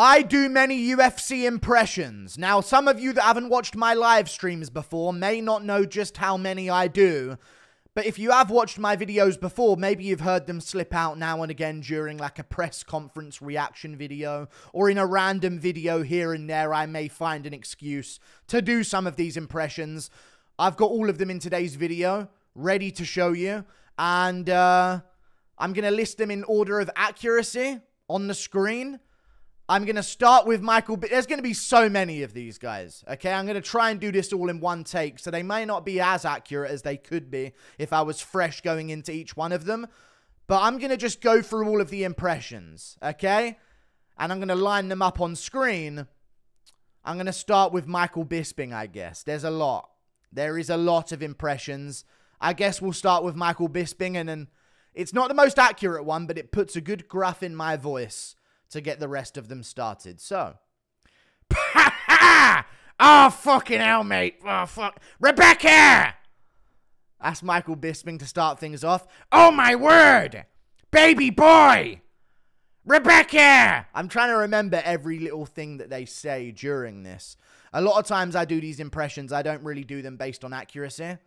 I do many UFC impressions. Now, some of you that haven't watched my live streams before may not know just how many I do. But if you have watched my videos before, maybe you've heard them slip out now and again during like a press conference reaction video or in a random video here and there. I may find an excuse to do some of these impressions. I've got all of them in today's video ready to show you. And uh, I'm going to list them in order of accuracy on the screen. I'm going to start with Michael. B- There's going to be so many of these guys. Okay. I'm going to try and do this all in one take. So they may not be as accurate as they could be if I was fresh going into each one of them. But I'm going to just go through all of the impressions. Okay. And I'm going to line them up on screen. I'm going to start with Michael Bisping, I guess. There's a lot. There is a lot of impressions. I guess we'll start with Michael Bisping. And then it's not the most accurate one, but it puts a good gruff in my voice to get the rest of them started. So. oh, fucking hell, mate. Oh, fuck. Rebecca! Asked Michael Bisping to start things off. Oh, my word! Baby boy! Rebecca! I'm trying to remember every little thing that they say during this. A lot of times I do these impressions, I don't really do them based on accuracy.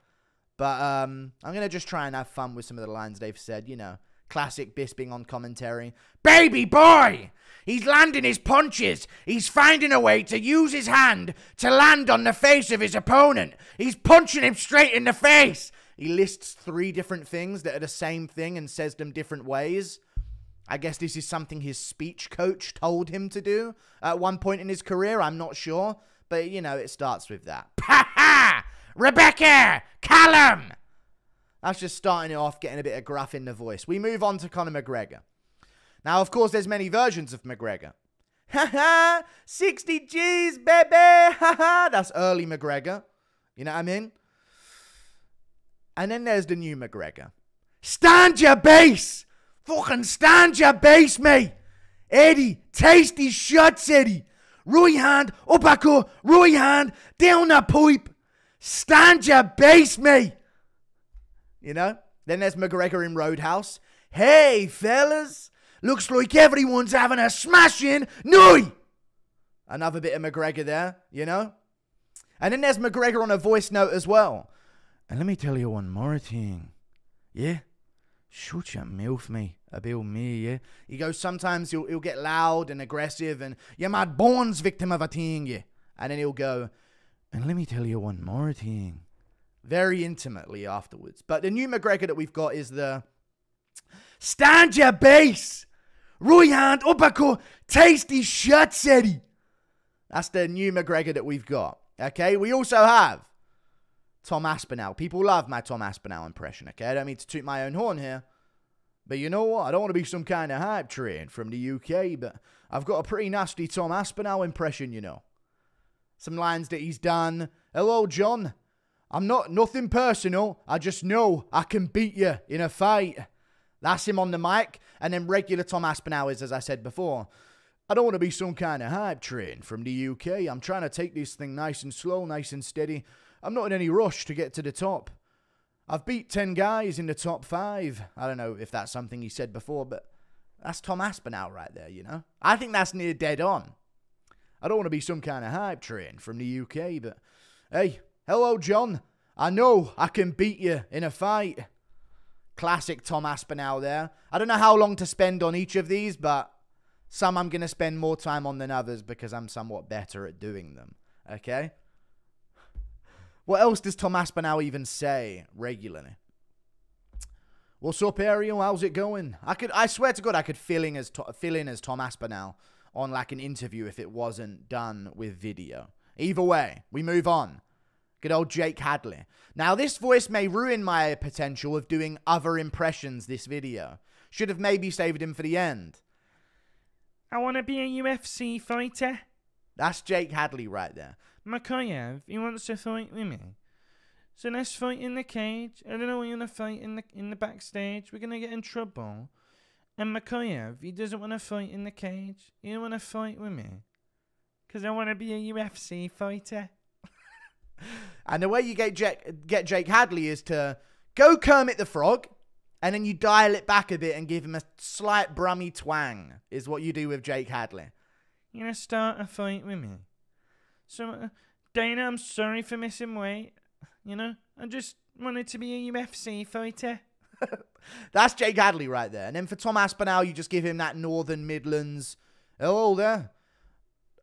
But um, I'm going to just try and have fun with some of the lines they've said, you know. Classic Bisping on commentary. Baby boy! He's landing his punches. He's finding a way to use his hand to land on the face of his opponent. He's punching him straight in the face. He lists three different things that are the same thing and says them different ways. I guess this is something his speech coach told him to do at one point in his career. I'm not sure. But, you know, it starts with that. Ha ha! Rebecca! Callum! That's just starting it off, getting a bit of graph in the voice. We move on to Conor McGregor. Now, of course, there's many versions of McGregor. Ha ha! 60 G's, baby! Ha ha! That's early McGregor. You know what I mean? And then there's the new McGregor. Stand your base! Fucking stand your base, mate! Eddie, tasty shots, Eddie! Right hand, uppercut, right hand, down the pipe! Stand your base, mate! You know? Then there's McGregor in Roadhouse. Hey, fellas! Looks like everyone's having a smashing night! Another bit of McGregor there, you know? And then there's McGregor on a voice note as well. And let me tell you one more thing. Yeah? Shut your mouth, me. About me, yeah? He goes, sometimes he'll, he'll get loud and aggressive and, you're my born's victim of a thing, yeah? And then he'll go, and let me tell you one more thing very intimately afterwards. But the new McGregor that we've got is the stand your base, hand uppercut, tasty shots, Eddie. That's the new McGregor that we've got. Okay, we also have Tom Aspinall. People love my Tom Aspinall impression. Okay, I don't mean to toot my own horn here. But you know what? I don't want to be some kind of hype train from the UK, but I've got a pretty nasty Tom Aspinall impression, you know. Some lines that he's done. Hello, John. I'm not nothing personal. I just know I can beat you in a fight. That's him on the mic. And then regular Tom Aspinall is, as I said before. I don't want to be some kind of hype train from the UK. I'm trying to take this thing nice and slow, nice and steady. I'm not in any rush to get to the top. I've beat 10 guys in the top five. I don't know if that's something he said before, but that's Tom Aspinall right there, you know? I think that's near dead on. I don't want to be some kind of hype train from the UK, but hey, hello, John. I know I can beat you in a fight. Classic Tom Aspinall there. I don't know how long to spend on each of these, but some I'm going to spend more time on than others because I'm somewhat better at doing them. Okay? What else does Tom Aspinall even say regularly? What's up, Ariel? How's it going? I could, I swear to God, I could fill in as fill in as Tom Aspinall on like an interview if it wasn't done with video. Either way, we move on. Good old Jake Hadley. Now, this voice may ruin my potential of doing other impressions this video. Should have maybe saved him for the end. I want to be a UFC fighter. That's Jake Hadley right there. Mokaev, he wants to fight with me. So let's fight in the cage. I don't know, we're to fight in the, in the backstage. We're going to get in trouble. And Mokaev, he doesn't want to fight in the cage. He don't want to fight with me. Because I want to be a UFC fighter. And the way you get Jake, get Jake Hadley is to go Kermit the Frog, and then you dial it back a bit and give him a slight brummy twang, is what you do with Jake Hadley. You're gonna start a fight with me? So, uh, Dana, I'm sorry for missing weight. You know, I just wanted to be a UFC fighter. That's Jake Hadley right there. And then for Tom Aspinall, you just give him that Northern Midlands. Hello there.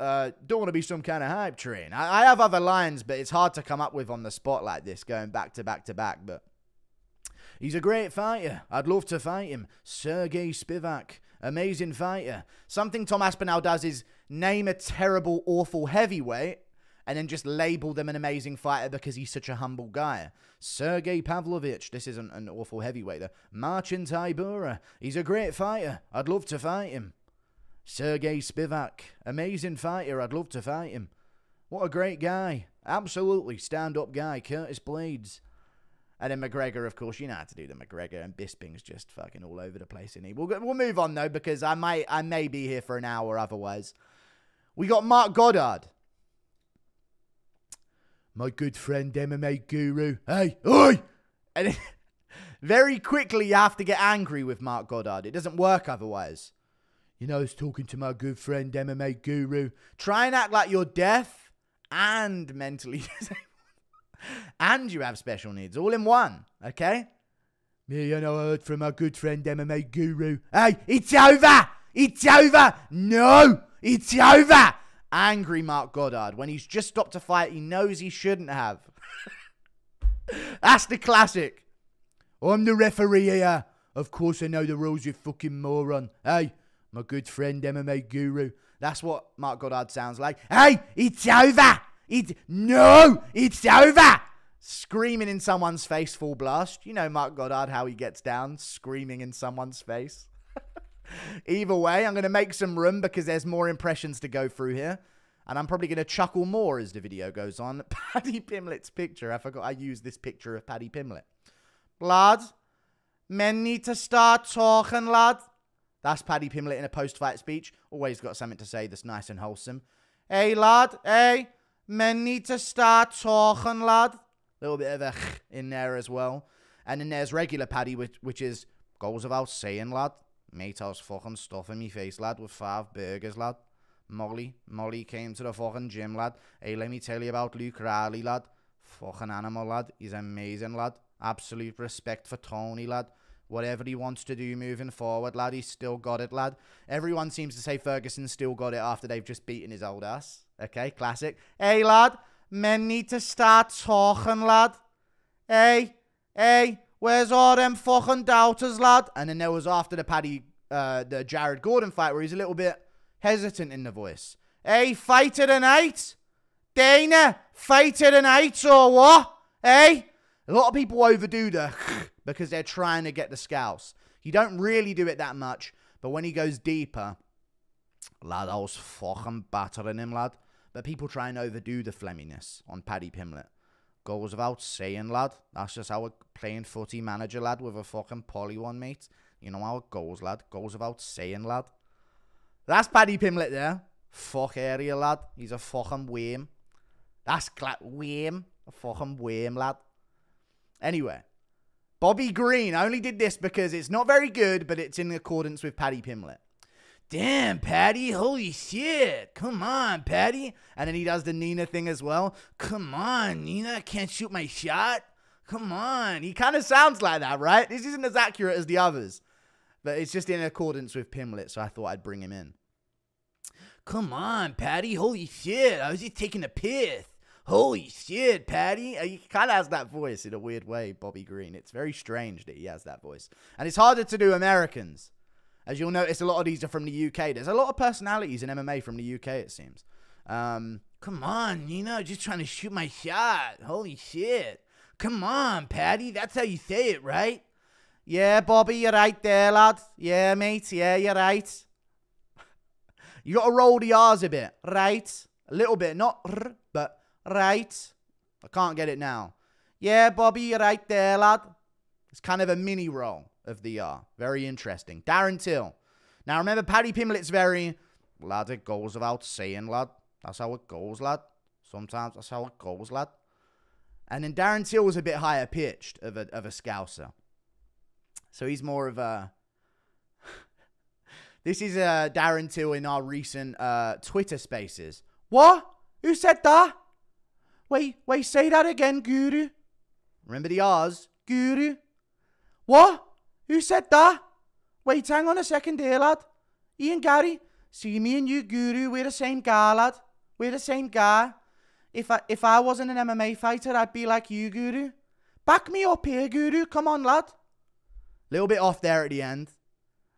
Uh, don't want to be some kind of hype train. I, I have other lines, but it's hard to come up with on the spot like this, going back to back to back. But he's a great fighter. I'd love to fight him. Sergey Spivak, amazing fighter. Something Tom Aspinall does is name a terrible, awful heavyweight and then just label them an amazing fighter because he's such a humble guy. Sergey Pavlovich, this isn't an awful heavyweight. Though. Marcin Tybura, he's a great fighter. I'd love to fight him. Sergey Spivak, amazing fighter. I'd love to fight him. What a great guy. Absolutely stand up guy. Curtis Blaydes. And then McGregor, of course, you know how to do the McGregor, and Bisping's just fucking all over the place. In he, we'll we'll move on though because I might I may be here for an hour otherwise. We got Marc Goddard my good friend MMA guru. Hey, oi! And very quickly, you have to get angry with Marc Goddard. It doesn't work otherwise. You know, I was talking to my good friend MMA guru. Try and act like you're deaf and mentally disabled. and you have special needs all in one, okay? Me, you know, I heard from my good friend MMA guru. Hey, it's over! It's over! No! It's over! angry Marc Goddard when he's just stopped a fight he knows he shouldn't have. That's the classic. I'm the referee here. Of course I know the rules, you fucking moron. Hey, my good friend MMA guru. That's what Marc Goddard sounds like. Hey, it's over. It's no, it's over. Screaming in someone's face full blast. You know Marc Goddard how he gets down, screaming in someone's face. Either way, I'm going to make some room because there's more impressions to go through here. And I'm probably going to chuckle more as the video goes on. Paddy Pimblett's picture. I forgot I used this picture of Paddy Pimlet. Lad, men need to start talking, lad. That's Paddy Pimblett in a post-fight speech. Always got something to say that's nice and wholesome. Hey, lad, hey, men need to start talking, lad. Little bit of a in there as well. And then there's regular Paddy, which, which is goes without saying, lad. Mate, I was fucking stuffing me face, lad, with five burgers, lad. Molly, Molly came to the fucking gym, lad. Hey, let me tell you about Luke Riley, lad. Fucking animal, lad. He's amazing, lad. Absolute respect for Tony, lad. Whatever he wants to do moving forward, lad, he's still got it, lad. Everyone seems to say Ferguson still got it after they've just beaten his old ass. Okay, classic. Hey, lad, men need to start talking, lad. Hey, hey, Where's all them fucking doubters, lad? And then there was after the Paddy, uh, the Jared Gordon fight where he's a little bit hesitant in the voice. Hey, fight to the night? Dana, fight to the night or what? Hey? A lot of people overdo the because they're trying to get the scouts. You don't really do it that much, but when he goes deeper, lad, I was fucking battering him, lad. But people try and overdo the flemminess on Paddy Pimblett. Goes without saying, lad. That's just how a playing footy manager, lad, with a fucking poly one, mate. You know how it goes, lad. Goes without saying, lad. That's Paddy Pimblett there. Fuck area, lad. He's a fucking worm. That's gla- worm. A fucking worm, lad. Anyway, Bobby Green I only did this because it's not very good, but it's in accordance with Paddy Pimblett. Damn, Paddy, holy shit. Come on, Paddy. And then he does the Nina thing as well. Come on, Nina, I can't shoot my shot. Come on. He kind of sounds like that, right? This isn't as accurate as the others. But it's just in accordance with Pimblett, so I thought I'd bring him in. Come on, Paddy. Holy shit. I was just taking a piss. Holy shit, Paddy. He kind of has that voice in a weird way, Bobby Green. It's very strange that he has that voice. And it's harder to do Americans. As you'll notice, a lot of these are from the UK. There's a lot of personalities in MMA from the UK, it seems. Um, come on, you know, just trying to shoot my shot. Holy shit. Come on, Paddy. That's how you say it, right? Yeah, Bobby, you're right there, lad. Yeah, mate. Yeah, you're right. you got to roll the R's a bit, right? A little bit, not r, but right. I can't get it now. Yeah, Bobby, right there, lad. It's kind of a mini roll of the R. Very interesting. Darren Till. Now remember, Paddy Pimblett's very, lad, it goes without saying, lad. That's how it goes, lad. Sometimes that's how it goes, lad. And then Darren Till was a bit higher pitched of a, of a scouser. So he's more of a. This is uh, Darren Till in our recent uh, Twitter spaces. What? Who said that? Wait, wait, say that again, Guru. Remember the R's? Guru. What? Who said that? Wait, hang on a second here, lad. Ian Garry, see me and you, Guru, we're the same guy, lad. We're the same guy. If I if I wasn't an MMA fighter, I'd be like you, Guru. Back me up here, Guru. Come on, lad. Little bit off there at the end.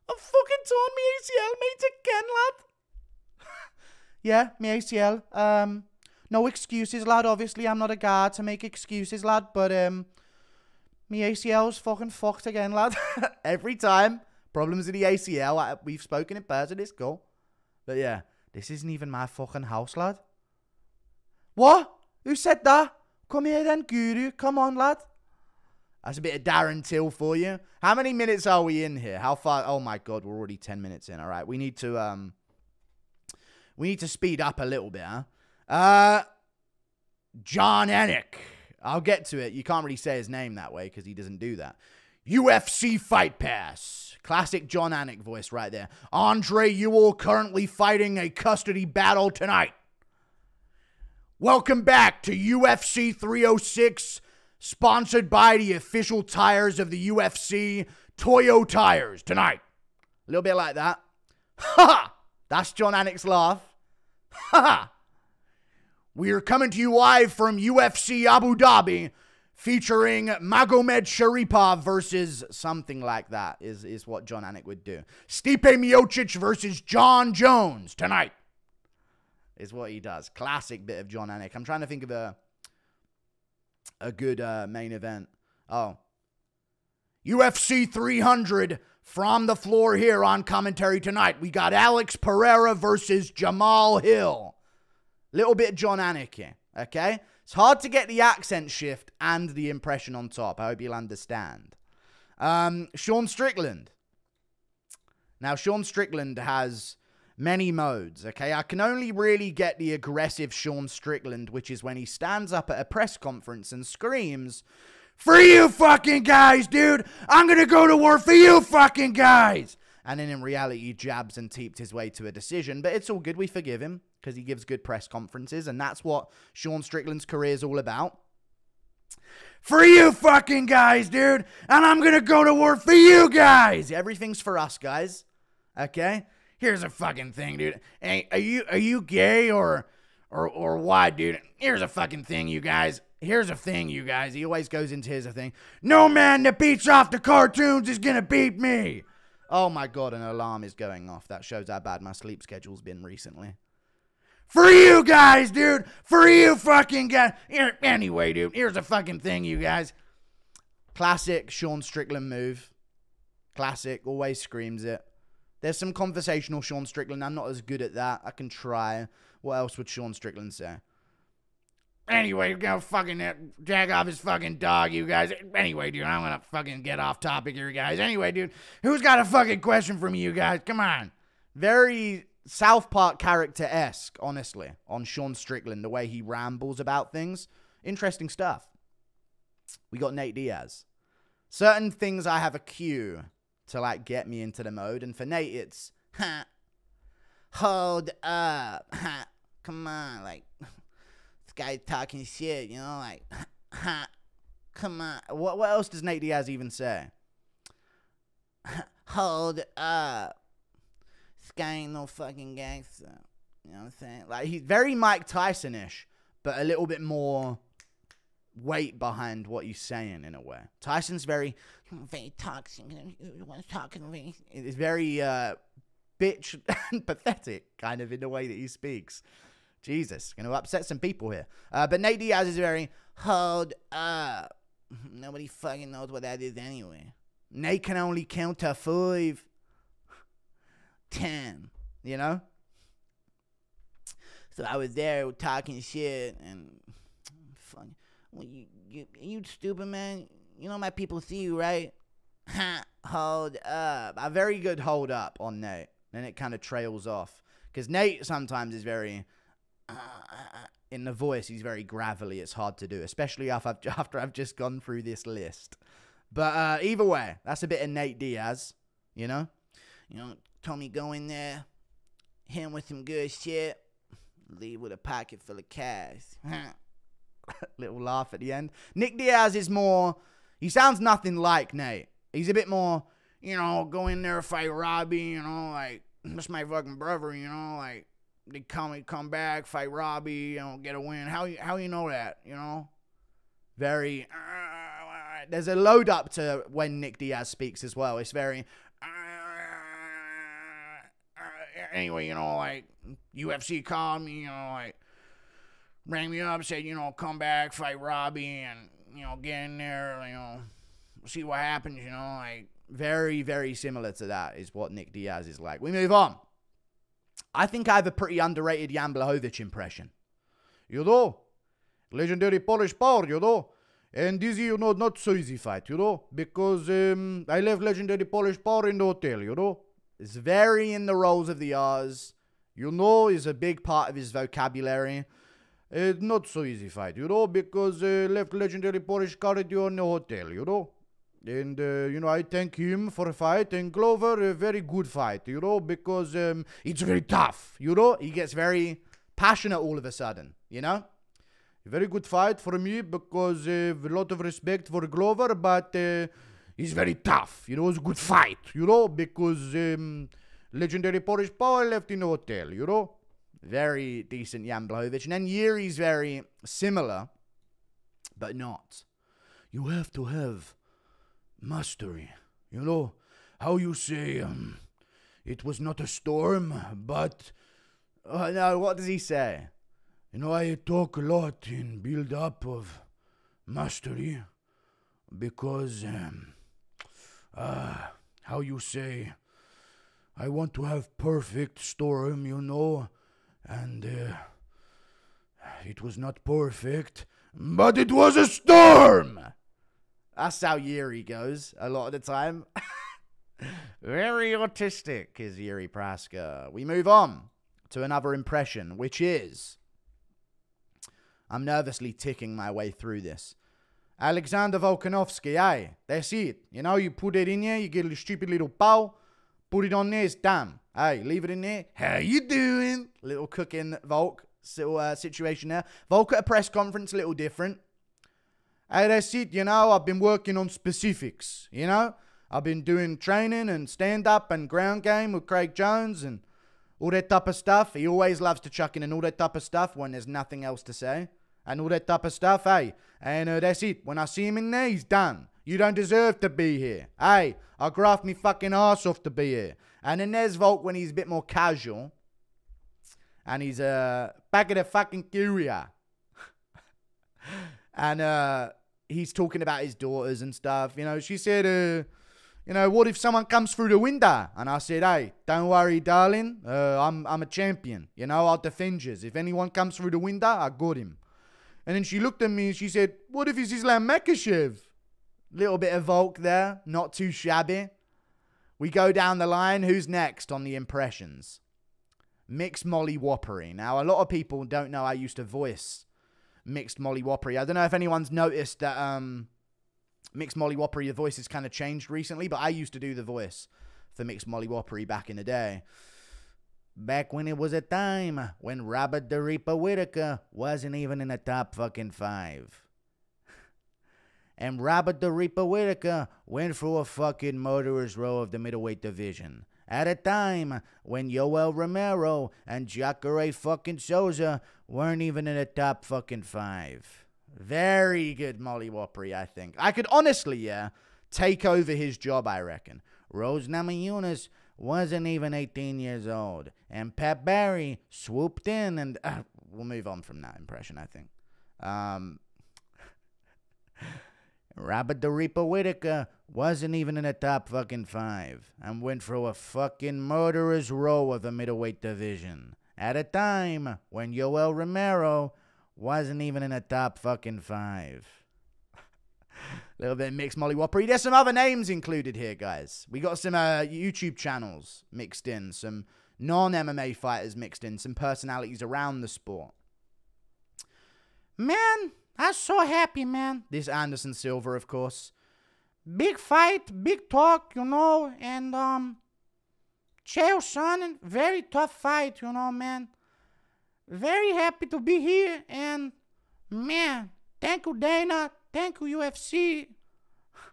I fucking torn me ACL, mate, again, lad. yeah, me ACL. Um, no excuses, lad. Obviously, I'm not a guy to make excuses, lad. But um, me ACL's fucking fucked again, lad. Every time. Problems with the ACL. I, we've spoken in person. It's cool. But yeah, this isn't even my fucking house, lad. What? Who said that? Come here then, Guru. Come on, lad. That's a bit of Darren Till for you. How many minutes are we in here? How far? Oh my god, we're already ten minutes in. All right, we need to um, we need to speed up a little bit, huh? Uh, Jon Anik. I'll get to it. You can't really say his name that way because he doesn't do that. UFC Fight Pass. Classic Jon Anik voice right there. Andre Ewell currently fighting a custody battle tonight. Welcome back to UFC 306, sponsored by the official tires of the UFC, Toyo Tires, tonight. A little bit like that. Ha! That's Jon Anik's laugh. Ha! We are coming to you live from UFC Abu Dhabi, featuring Magomed Sharipov versus something like that, is, is what Jon Anik would do. Stipe Miocic versus Jon Jones tonight, is what he does. Classic bit of Jon Anik. I'm trying to think of a, a good uh, main event. Oh. UFC 300 from the floor here on commentary tonight. We got Alex Pereira versus Jamal Hill. Little bit Anik here, okay? It's hard to get the accent shift and the impression on top. I hope you'll understand. Um, Sean Strickland. Now, Sean Strickland has many modes, okay? I can only really get the aggressive Sean Strickland, which is when he stands up at a press conference and screams, For you fucking guys, dude! I'm gonna go to war for you fucking guys! And then in reality, he jabs and teeped his way to a decision, but it's all good. We forgive him because he gives good press conferences, and that's what Sean Strickland's career is all about. For you fucking guys, dude, and I'm gonna go to war for you guys. Everything's for us, guys. Okay? Here's a fucking thing, dude. Hey, are you are you gay or or or what, dude? Here's a fucking thing, you guys. Here's a thing, you guys. He always goes into here's a thing. No man that beats off the cartoons is gonna beat me. Oh my god, an alarm is going off. That shows how bad my sleep schedule's been recently. For you guys, dude. For you fucking guys. Anyway, dude. Here's a fucking thing, you guys. Classic Sean Strickland move. Classic. Always screams it. There's some conversational Sean Strickland. I'm not as good at that. I can try. What else would Sean Strickland say? Anyway, go fucking uh, jag off his fucking dog, you guys. Anyway, dude, I'm gonna fucking get off topic here, guys. Anyway, dude, who's got a fucking question for me, you guys? Come on. Very South Park character esque, honestly, on Sean Strickland, the way he rambles about things. Interesting stuff. We got Nate Diaz. Certain things I have a cue to like get me into the mode, and for Nate, it's ha, hold up, ha, come on, like this guy talking shit, you know, like ha, come on. What what else does Nate Diaz even say? Hold up. Ain't no fucking gangster. You know what I'm saying? Like he's very Mike Tyson ish, but a little bit more weight behind what he's saying in a way. Tyson's very very toxic. What's talking to me? It's very uh, bitch and pathetic, kind of in the way that he speaks. Jesus, going to upset some people here. Uh, but Nate Diaz is very hold up. Nobody fucking knows what that is anyway. Nate can only count to five, ten. You know. So I was there talking shit and fuck. Well, you, you, you stupid man. You know my people see you, right? hold up. A very good hold up on Nate. Then it kind of trails off. Because Nate sometimes is very. Uh, in the voice, he's very gravelly. It's hard to do, especially after I've, after I've just gone through this list. But uh, either way, that's a bit of Nate Diaz, you know? You know, Tommy go in there, him with some good shit, leave with a pocket full of cash. Little laugh at the end. Nick Diaz is more. He sounds nothing like Nate. He's a bit more, you know, go in there, fight Robbie, you know, like, that's my fucking brother, you know, like, they come, come back, fight Robbie, you know, get a win. How, you- how you know that, you know? Very. uh, there's a load up to when Nick Diaz speaks as well. It's very. uh, anyway, you know, like UFC called me, you know, like rang me up, said, you know, come back, fight Robbie, and you know, get in there, you know, see what happens, you know, like very, very similar to that is what Nick Diaz is like. We move on. I think I have a pretty underrated Jan Blachowicz impression. You know, legendary Polish power, you know. And this, you know, not so easy fight, you know, because um, I left legendary Polish power in the hotel, you know. It's very in the roles of the R's. You know, is a big part of his vocabulary. It's not so easy fight, you know, because uh, left legendary Polish cardio in the hotel, you know. And, uh, you know, I thank him for a fight. And Glover, a very good fight, you know, because um, it's very tough, you know. He gets very passionate all of a sudden, you know. Very good fight for me because uh, a lot of respect for Glover, but uh, he's very tough. You know, it's a good fight, you know, because um, legendary Polish power left in the hotel, you know. Very decent Jan Blachowicz. And then Yuri's very similar, but not. You have to have mastery. You know, how you say, um, it was not a storm, but. Uh, no, what does he say? You know, I talk a lot in build up of mastery because, um, uh, how you say, I want to have perfect storm, you know, and uh, it was not perfect, but it was a storm. That's how Yuri goes a lot of the time. Very autistic is Yuri Prochazka. We move on to another impression, which is I'm nervously ticking my way through this. Alexander Volkanovski, hey, that's it. You know, you put it in there, you get a stupid little bowl, put it on there, it's done. Hey, leave it in there. How you doing? Little cooking Volk little, uh, situation there. Volk at a press conference, a little different. Hey, that's it. You know, I've been working on specifics. You know, I've been doing training and stand up and ground game with Craig Jones and all that type of stuff. He always loves to chuck in and all that type of stuff when there's nothing else to say. And all that type of stuff, hey. And uh, that's it. When I see him in there, he's done. You don't deserve to be here. Hey, I graft me fucking ass off to be here. And then there's Volk when he's a bit more casual. And he's uh, back at the fucking Curia. and uh, he's talking about his daughters and stuff. You know, she said, uh, you know, what if someone comes through the window? And I said, hey, don't worry, darling. Uh, I'm, I'm a champion. You know, I'll defend you. If anyone comes through the window, I got him. And then she looked at me and she said, what if it's Islam Makhachev? Little bit of Volk there, not too shabby. We go down the line. Who's next on the impressions? Mixed Molly Whoppery. Now, a lot of people don't know I used to voice Mixed Molly Whoppery. I don't know if anyone's noticed that um, Mixed Molly Whoppery, the voice has kind of changed recently, but I used to do the voice for Mixed Molly Whoppery back in the day. Back when it was a time when Robert the Reaper Whitaker wasn't even in the top fucking five. And Robert the Reaper Whitaker went through a fucking murderer's row of the middleweight division. At a time when Yoel Romero and Jacare fucking Souza weren't even in the top fucking five. Very good Molly Whoppery, I think. I could honestly, yeah, take over his job, I reckon. Rose Namajunas wasn't even 18 years old. And Pat Barry swooped in and uh, we'll move on from that impression, I think. Um, Robert the Reaper Whitaker wasn't even in the top fucking five and went through a fucking murderer's row of the middleweight division at a time when Yoel Romero wasn't even in the top fucking five. Little bit of mixed Molly Whoppery. There's some other names included here, guys. We got some uh, YouTube channels mixed in, some non MMA fighters mixed in, some personalities around the sport. Man, I'm so happy, man. This Anderson Silva, of course. Big fight, big talk, you know, and um Chael Sonnen, very tough fight, you know, man. Very happy to be here, and thank you, Dana. Thank you, UFC.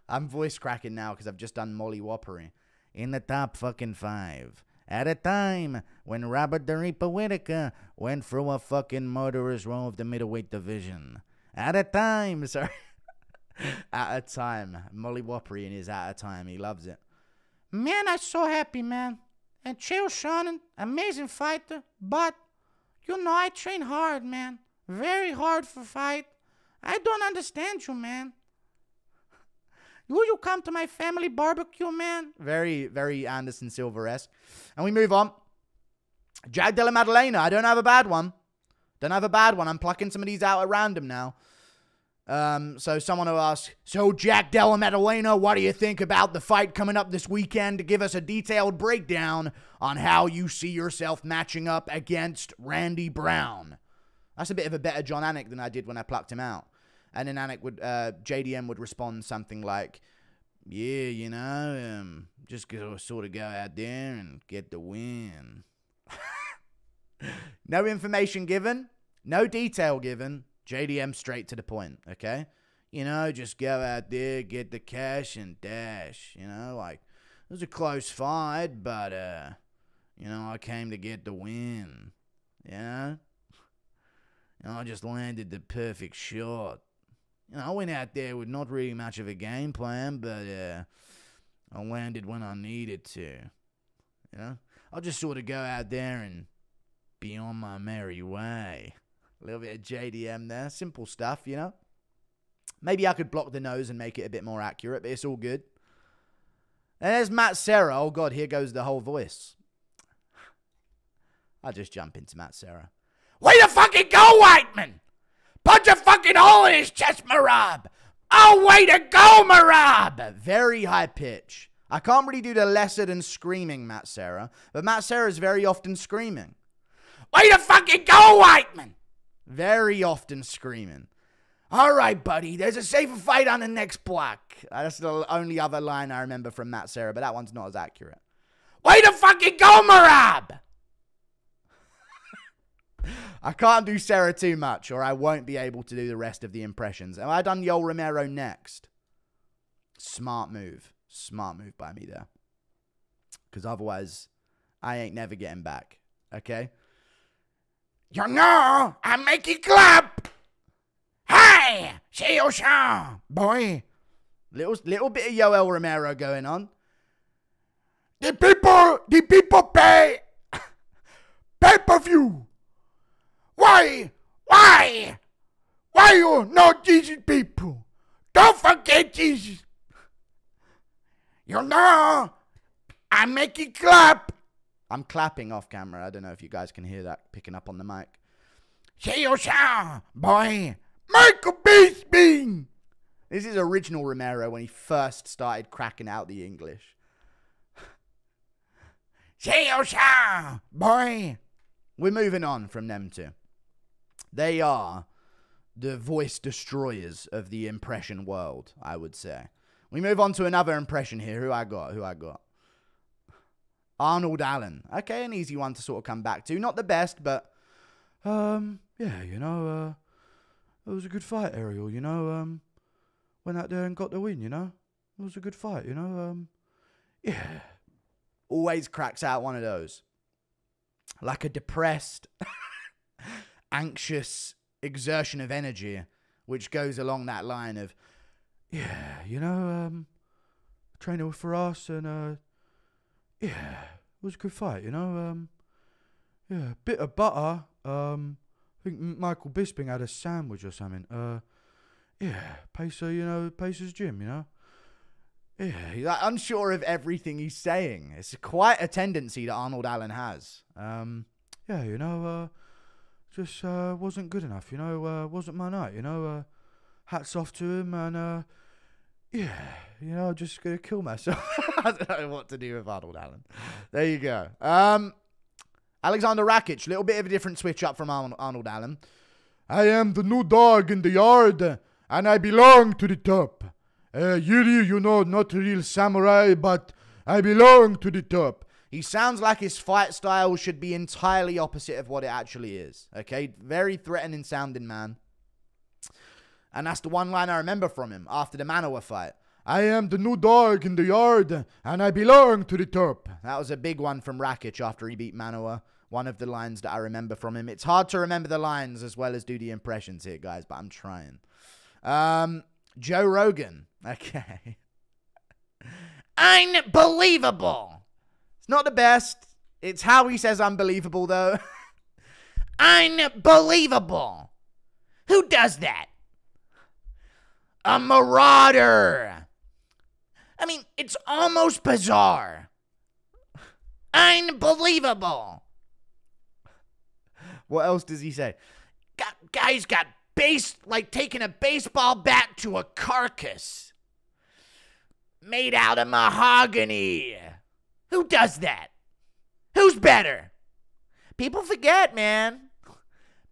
I'm voice cracking now because I've just done Molly Whoppery. In the top fucking five. At a time when Robert the Reaper Whitaker went through a fucking murderous row of the middleweight division. At a time, sorry. at a time. Molly Whoppery in his at a time. He loves it. Man, I'm so happy, man. And Chael Sonnen, amazing fighter, but you know I train hard, man. Very hard for fight. I don't understand you, man. Will you come to my family barbecue, man? Very, very Anderson Silva esque. And we move on. Jack Della Maddalena. I don't have a bad one. Don't have a bad one. I'm plucking some of these out at random now. Um, so someone will ask, so Jack Della Maddalena, what do you think about the fight coming up this weekend? To give us a detailed breakdown on how you see yourself matching up against Randy Brown. That's a bit of a better Jon Anik than I did when I plucked him out. And then Anik would, uh, JDM would respond something like, yeah, you know, um, just go, sort of go out there and get the win. no information given, no detail given. JDM straight to the point, okay? You know, just go out there, get the cash and dash. You know, like it was a close fight, but uh, you know, I came to get the win. Yeah. You know, I just landed the perfect shot. You know, I went out there with not really much of a game plan, but uh, I landed when I needed to. You know, I'll just sort of go out there and be on my merry way. A little bit of JDM there, simple stuff, you know. Maybe I could block the nose and make it a bit more accurate, but it's all good. And there's Matt Serra. Oh god, here goes the whole voice. I'll just jump into Matt Serra. Way to fucking go, Weidman! Punch a fucking hole in his chest, Merab! Oh, way to go, Merab! Very high pitch. I can't really do the lesser than screaming Matt Serra, but Matt Serra is very often screaming. Way to fucking go, Weidman! Very often screaming. All right, buddy, there's a safer fight on the next block. Uh, that's the only other line I remember from Matt Serra, but that one's not as accurate. Way to fucking go, Merab! I can't do Serra too much, or I won't be able to do the rest of the impressions. Have I done Yoel Romero next? Smart move. Smart move by me there. Because otherwise, I ain't never getting back. Okay? You know, I make it clap. Hey, see you soon, boy. Little little bit of Yoel Romero going on. The people, the people pay pay per view. Why, why, why you not Jesus people? Don't forget Jesus. You know, I make it clap. I'm clapping off camera. I don't know if you guys can hear that picking up on the mic. See you soon, boy. Michael Bisping. This is original Romero when he first started cracking out the English. See you boy. We're moving on from them two. They are the voice destroyers of the impression world, I would say. We move on to another impression here. Who I got? Who I got? Arnold Allen. Okay, an easy one to sort of come back to. Not the best, but um, yeah, you know, uh, it was a good fight, Ariel. You know, um, went out there and got the win. You know, it was a good fight. You know, um, yeah. Always cracks out one of those, like a depressed, anxious exertion of energy, which goes along that line of, yeah, you know, um, trainer for us and uh yeah, it was a good fight, you know. Um, yeah, bit of butter. Um, I think Michael Bisping had a sandwich or something. Uh, yeah, Pacer, you know, Pacer's gym, you know. Yeah, he's like unsure of everything he's saying. It's quite a tendency that Arnold Allen has. Um, yeah, you know, uh, just uh, wasn't good enough. You know, uh, wasn't my night. You know, uh, hats off to him, and uh, yeah, you know, just gonna kill myself. I don't know what to do with Arnold Allen. There you go. Um, Alexander Rakic, little bit of a different switch up from Arnold, Arnold Allen. I am the new dog in the yard, and I belong to the top. Uh, Yuri, you know, not a real samurai, but I belong to the top. He sounds like his fight style should be entirely opposite of what it actually is. Okay? Very threatening sounding man. And that's the one line I remember from him after the Manuwa fight. I am the new dog in the yard, and I belong to the top. That was a big one from Rakic after he beat Manuwa. One of the lines that I remember from him. It's hard to remember the lines as well as do the impressions here, guys, but I'm trying. Um, Joe Rogan. Okay. Unbelievable. It's not the best. It's how he says unbelievable, though. Unbelievable. Who does that? A marauder. I mean, it's almost bizarre. Unbelievable. What else does he say? Got, guys got base like taking a baseball bat to a carcass made out of mahogany. Who does that? Who's better? People forget, man.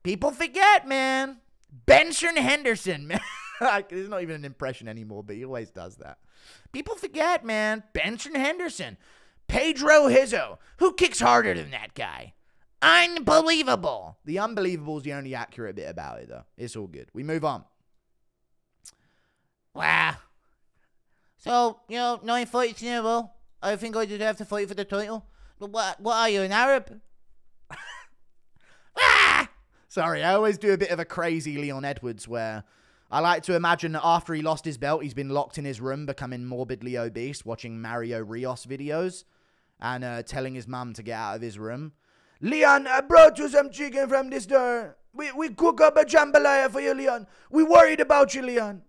People forget, man. Benson Henderson, man. it's not even an impression anymore, but he always does that. People forget, man. Benson Henderson. Pedro Rizzo. Who kicks harder than that guy? Unbelievable. The unbelievable is the only accurate bit about it, though. It's all good. We move on. Wow. So, you know, a row. I think I deserve to fight for the title. What, what are you, an Arab? ah! Sorry, I always do a bit of a crazy Leon Edwards where I like to imagine that after he lost his belt, he's been locked in his room, becoming morbidly obese, watching Mario Rios videos and uh, telling his mum to get out of his room. Leon, I brought you some chicken from the store. We, we cook up a jambalaya for you, Leon. We worried about you, Leon.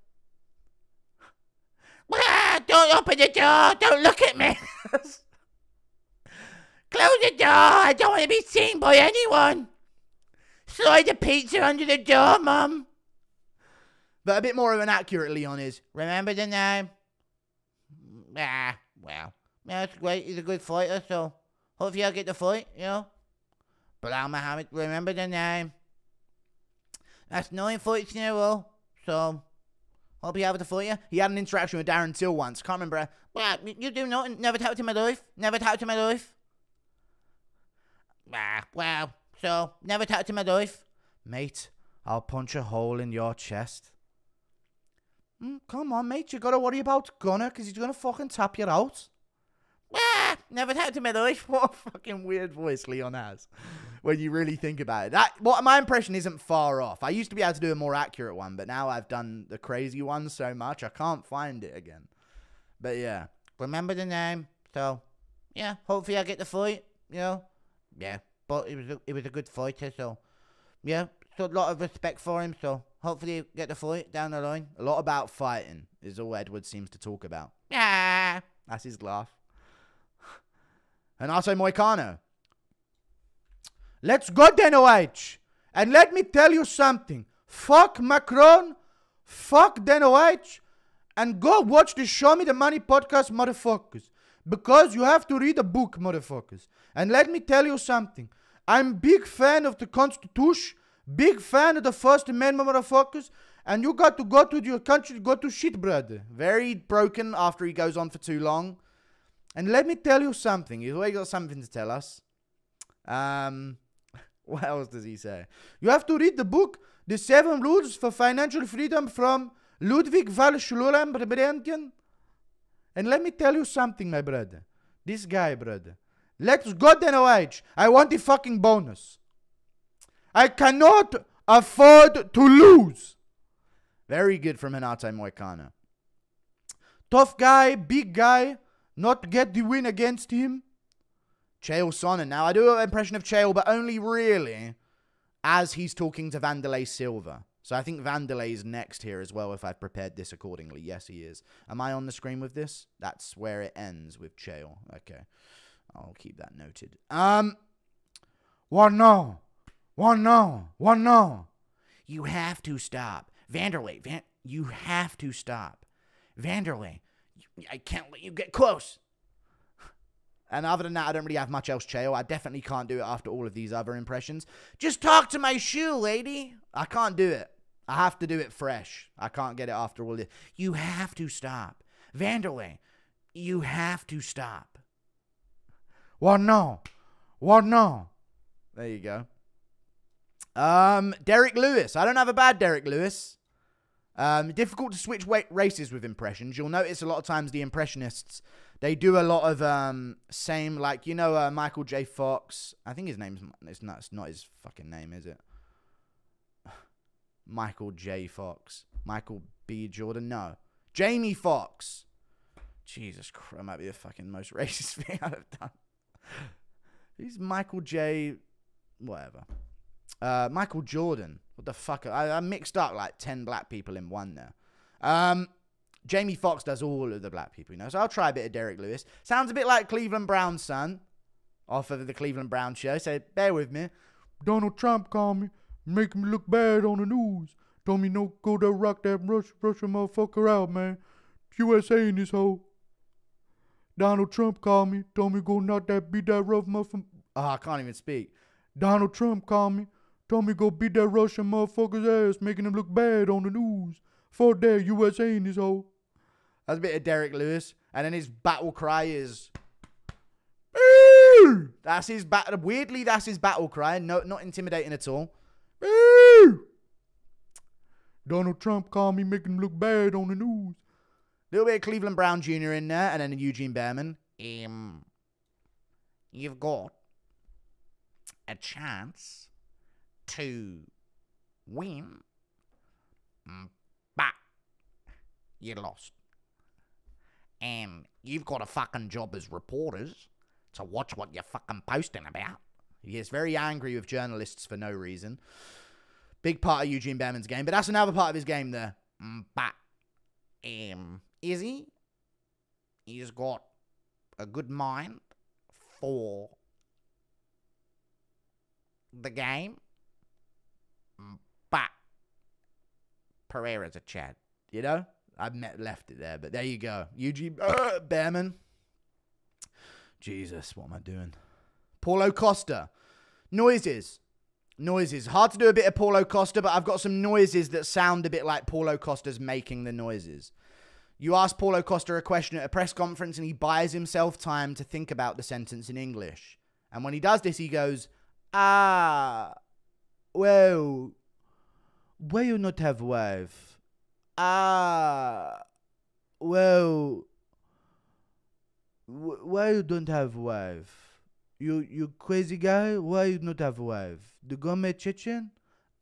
Ah, don't open the door. Don't look at me. Close the door. I don't want to be seen by anyone. Slide the pizza under the door, Mum. But a bit more of an accurate Leon is, remember the name? Ah, well. Yeah, that's great. He's a good fighter, so hopefully I'll get the fight, you know? Belal Muhammad, remember the name. That's nine fights in a row, so hope you have to fight you. He had an interaction with Darren Till once. Can't remember. Well, you do nothing. Never talked to my life. Never talked to my life. Ah, well, so never talked to my life. Mate, I'll punch a hole in your chest. Mm, come on, mate. You gotta worry about Gunnar because he's gonna fucking tap you out. Ah, never talked to my life. What a fucking weird voice Leon has when you really think about it. That what my impression isn't far off. I used to be able to do a more accurate one, but now I've done the crazy one so much I can't find it again. But yeah, remember the name. So yeah, hopefully I get the fight. You know, yeah. But it was a, it was a good fighter. So yeah, so a lot of respect for him. So hopefully get the fight down the line. A lot about fighting is all Edward seems to talk about. Yeah, that's his laugh. And also Moicano. Let's go, Dana White. And let me tell you something. Fuck Macron. Fuck Dana White. And go watch the Show Me the Money podcast, motherfuckers. Because you have to read a book, motherfuckers. And let me tell you something. I'm big fan of the Constitution. Big fan of the First Amendment, motherfuckers. And you got to go to your country, go to shit, brother. Very broken after he goes on for too long. And let me tell you something. He's always got something to tell us. Um, what else does he say? You have to read the book, The Seven Rules for Financial Freedom from Ludwig van Schulenbrandjen. And let me tell you something, my brother. This guy, brother. Let's go then wage. I want the fucking bonus. I cannot afford to lose. Very good from Renato Moicano. Tough guy, big guy, not get the win against him. Chael Sonnen. Now, I do an impression of Chael, but only really as he's talking to Vanderlei Silva. So I think Vanderlei is next here as well, if I've prepared this accordingly. Yes, he is. Am I on the screen with this? That's where it ends with Chael. Okay. I'll keep that noted. Um, one no. One no. One no. You have to stop. Vanderlei, Van- you have to stop. Vanderlei, I can't let you get close. And other than that, I don't really have much else, Chael. I definitely can't do it after all of these other impressions. Just talk to my shoe, lady. I can't do it. I have to do it fresh. I can't get it after all this. You have to stop. Vanderlei, you have to stop. What no? What no? There you go. Um, Derrick Lewis. I don't have a bad Derrick Lewis. Um, difficult to switch weight races with impressions. You'll notice a lot of times the impressionists they do a lot of um same like you know uh, Michael J. Fox. I think his name's it's not it's not his fucking name, is it? Michael J. Fox. Michael B. Jordan. No, Jamie Foxx. Jesus Christ, might be the fucking most racist thing I've done. He's Michael J. Whatever. Uh, Michael Jordan. What the fuck? I, I mixed up like 10 black people in one there. Um, Jamie Foxx does all of the black people, you know. So I'll try a bit of Derrick Lewis. Sounds a bit like Cleveland Brown's son off of the Cleveland Brown show. So bear with me. Donald Trump called me, make me look bad on the news. Told me no go to rock that Rush, Russia motherfucker out, man. USA in this hole. Donald Trump called me, told me go knock that beat that rough motherfucker. Oh, I can't even speak. Donald Trump called me, told me go beat that Russian motherfucker's ass, making him look bad on the news. For that USA in this hole. That's a bit of Derrick Lewis. And then his battle cry is. That's his battle. Weirdly, that's his battle cry. No, not intimidating at all. Donald Trump called me, making him look bad on the news. Little bit of Cleveland Brown Jr. in there, and then Eugene Bareman. Um, you've got a chance to win, but you lost. And you've got a fucking job as reporters to watch what you're fucking posting about. He gets very angry with journalists for no reason. Big part of Eugene Bareman's game, but that's another part of his game there. But um, is he? He's got a good mind for the game, but Pereira's a Chad. You know, I met left it there, but there you go. Eugene uh, Bareman. Jesus, what am I doing? Paulo Costa. Noises. Noises. Hard to do a bit of Paulo Costa, but I've got some noises that sound a bit like Paulo Costa's making the noises. You ask Paulo Costa a question at a press conference and he buys himself time to think about the sentence in English. And when he does this, he goes, Ah, well, why you not have wife? Ah, well, why you don't have wife? You you crazy guy? Why you not have wife? The gourmet Chechen?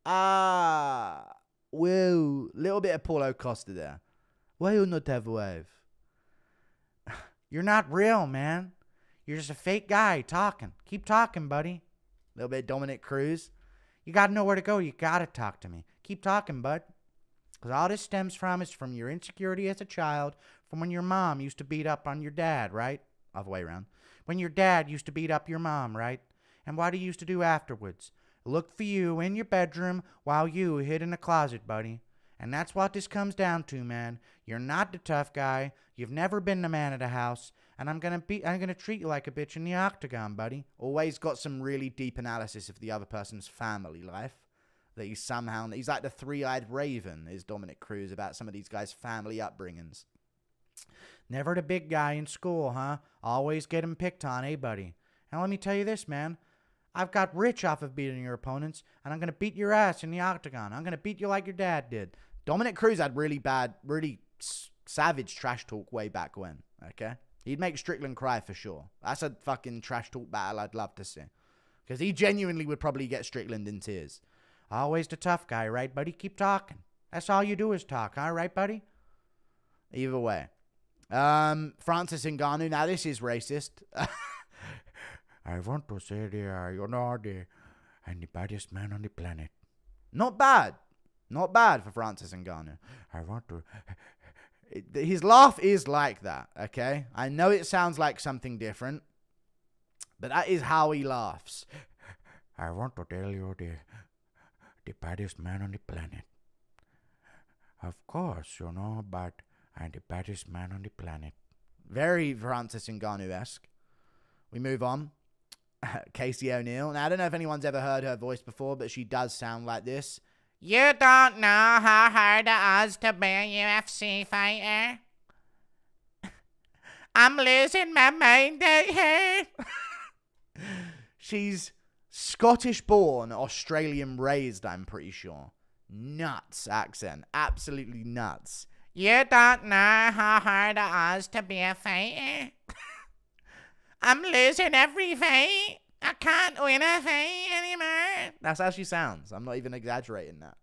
Ah, well, little bit of Paulo Costa there. Why you not have wife? You're not real, man. You're just a fake guy talking. Keep talking, buddy. Little bit of Dominick Cruz. You got to know where to go. You got to talk to me. Keep talking, bud. Because all this stems from is from your insecurity as a child, from when your mom used to beat up on your dad, right? Other way around. When your dad used to beat up your mom, right? And what he used to do afterwards. Look for you in your bedroom while you hid in the closet, buddy. And that's what this comes down to, man. You're not the tough guy. You've never been the man of the house. And I'm gonna be I'm gonna treat you like a bitch in the octagon, buddy. Always got some really deep analysis of the other person's family life. That he's somehow he's like the three-eyed raven, is Dominick Cruz about some of these guys' family upbringings. Never the big guy in school, huh? Always getting picked on, eh, buddy? Now let me tell you this, man. I've got rich off of beating your opponents, and I'm to beat your ass in the octagon. I'm to beat you like your dad did. Dominick Cruz had really bad, really savage trash talk way back when, okay? He'd make Strickland cry for sure. That's a fucking trash talk battle I'd love to see. Because he genuinely would probably get Strickland in tears. Always the tough guy, right, buddy? Keep talking. That's all you do is talk, all right, buddy? Either way. Um, Francis Ngannou. Now, this is racist. I want to say they are, you know, the, and the baddest man on the planet. Not bad. Not bad for Francis Ngannou. I want to. His laugh is like that, okay? I know it sounds like something different, but that is how he laughs. I want to tell you the, the baddest man on the planet. Of course, you know, but I'm the baddest man on the planet. Very Francis Ngannou esque. We move on. Casey O'Neill. Now, I don't know if anyone's ever heard her voice before, but she does sound like this. You don't know how hard it is to be a UFC fighter? I'm losing my mind out here. She's Scottish born, Australian raised, I'm pretty sure. Nuts accent. Absolutely nuts. You don't know how hard it is to be a fighter. I'm losing every fight. I can't win a fight anymore. That's how she sounds. I'm not even exaggerating that.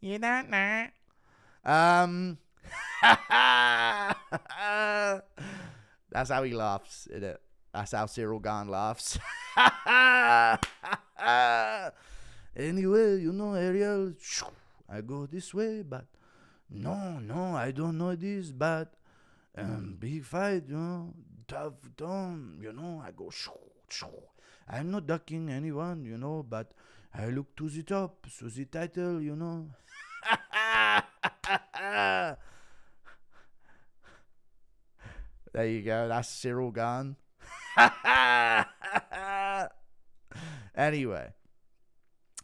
You don't know. Um, that's how he laughs, isn't it? That's how Ciryl Gane laughs. anyway, you know, Ariel, I go this way, but no, no, I don't know this, but um, big fight, you know, tough dome, you know, I go. I'm not ducking anyone, you know, but I look to the top, so the title, you know. there you go. That's Ciryl Gane. anyway,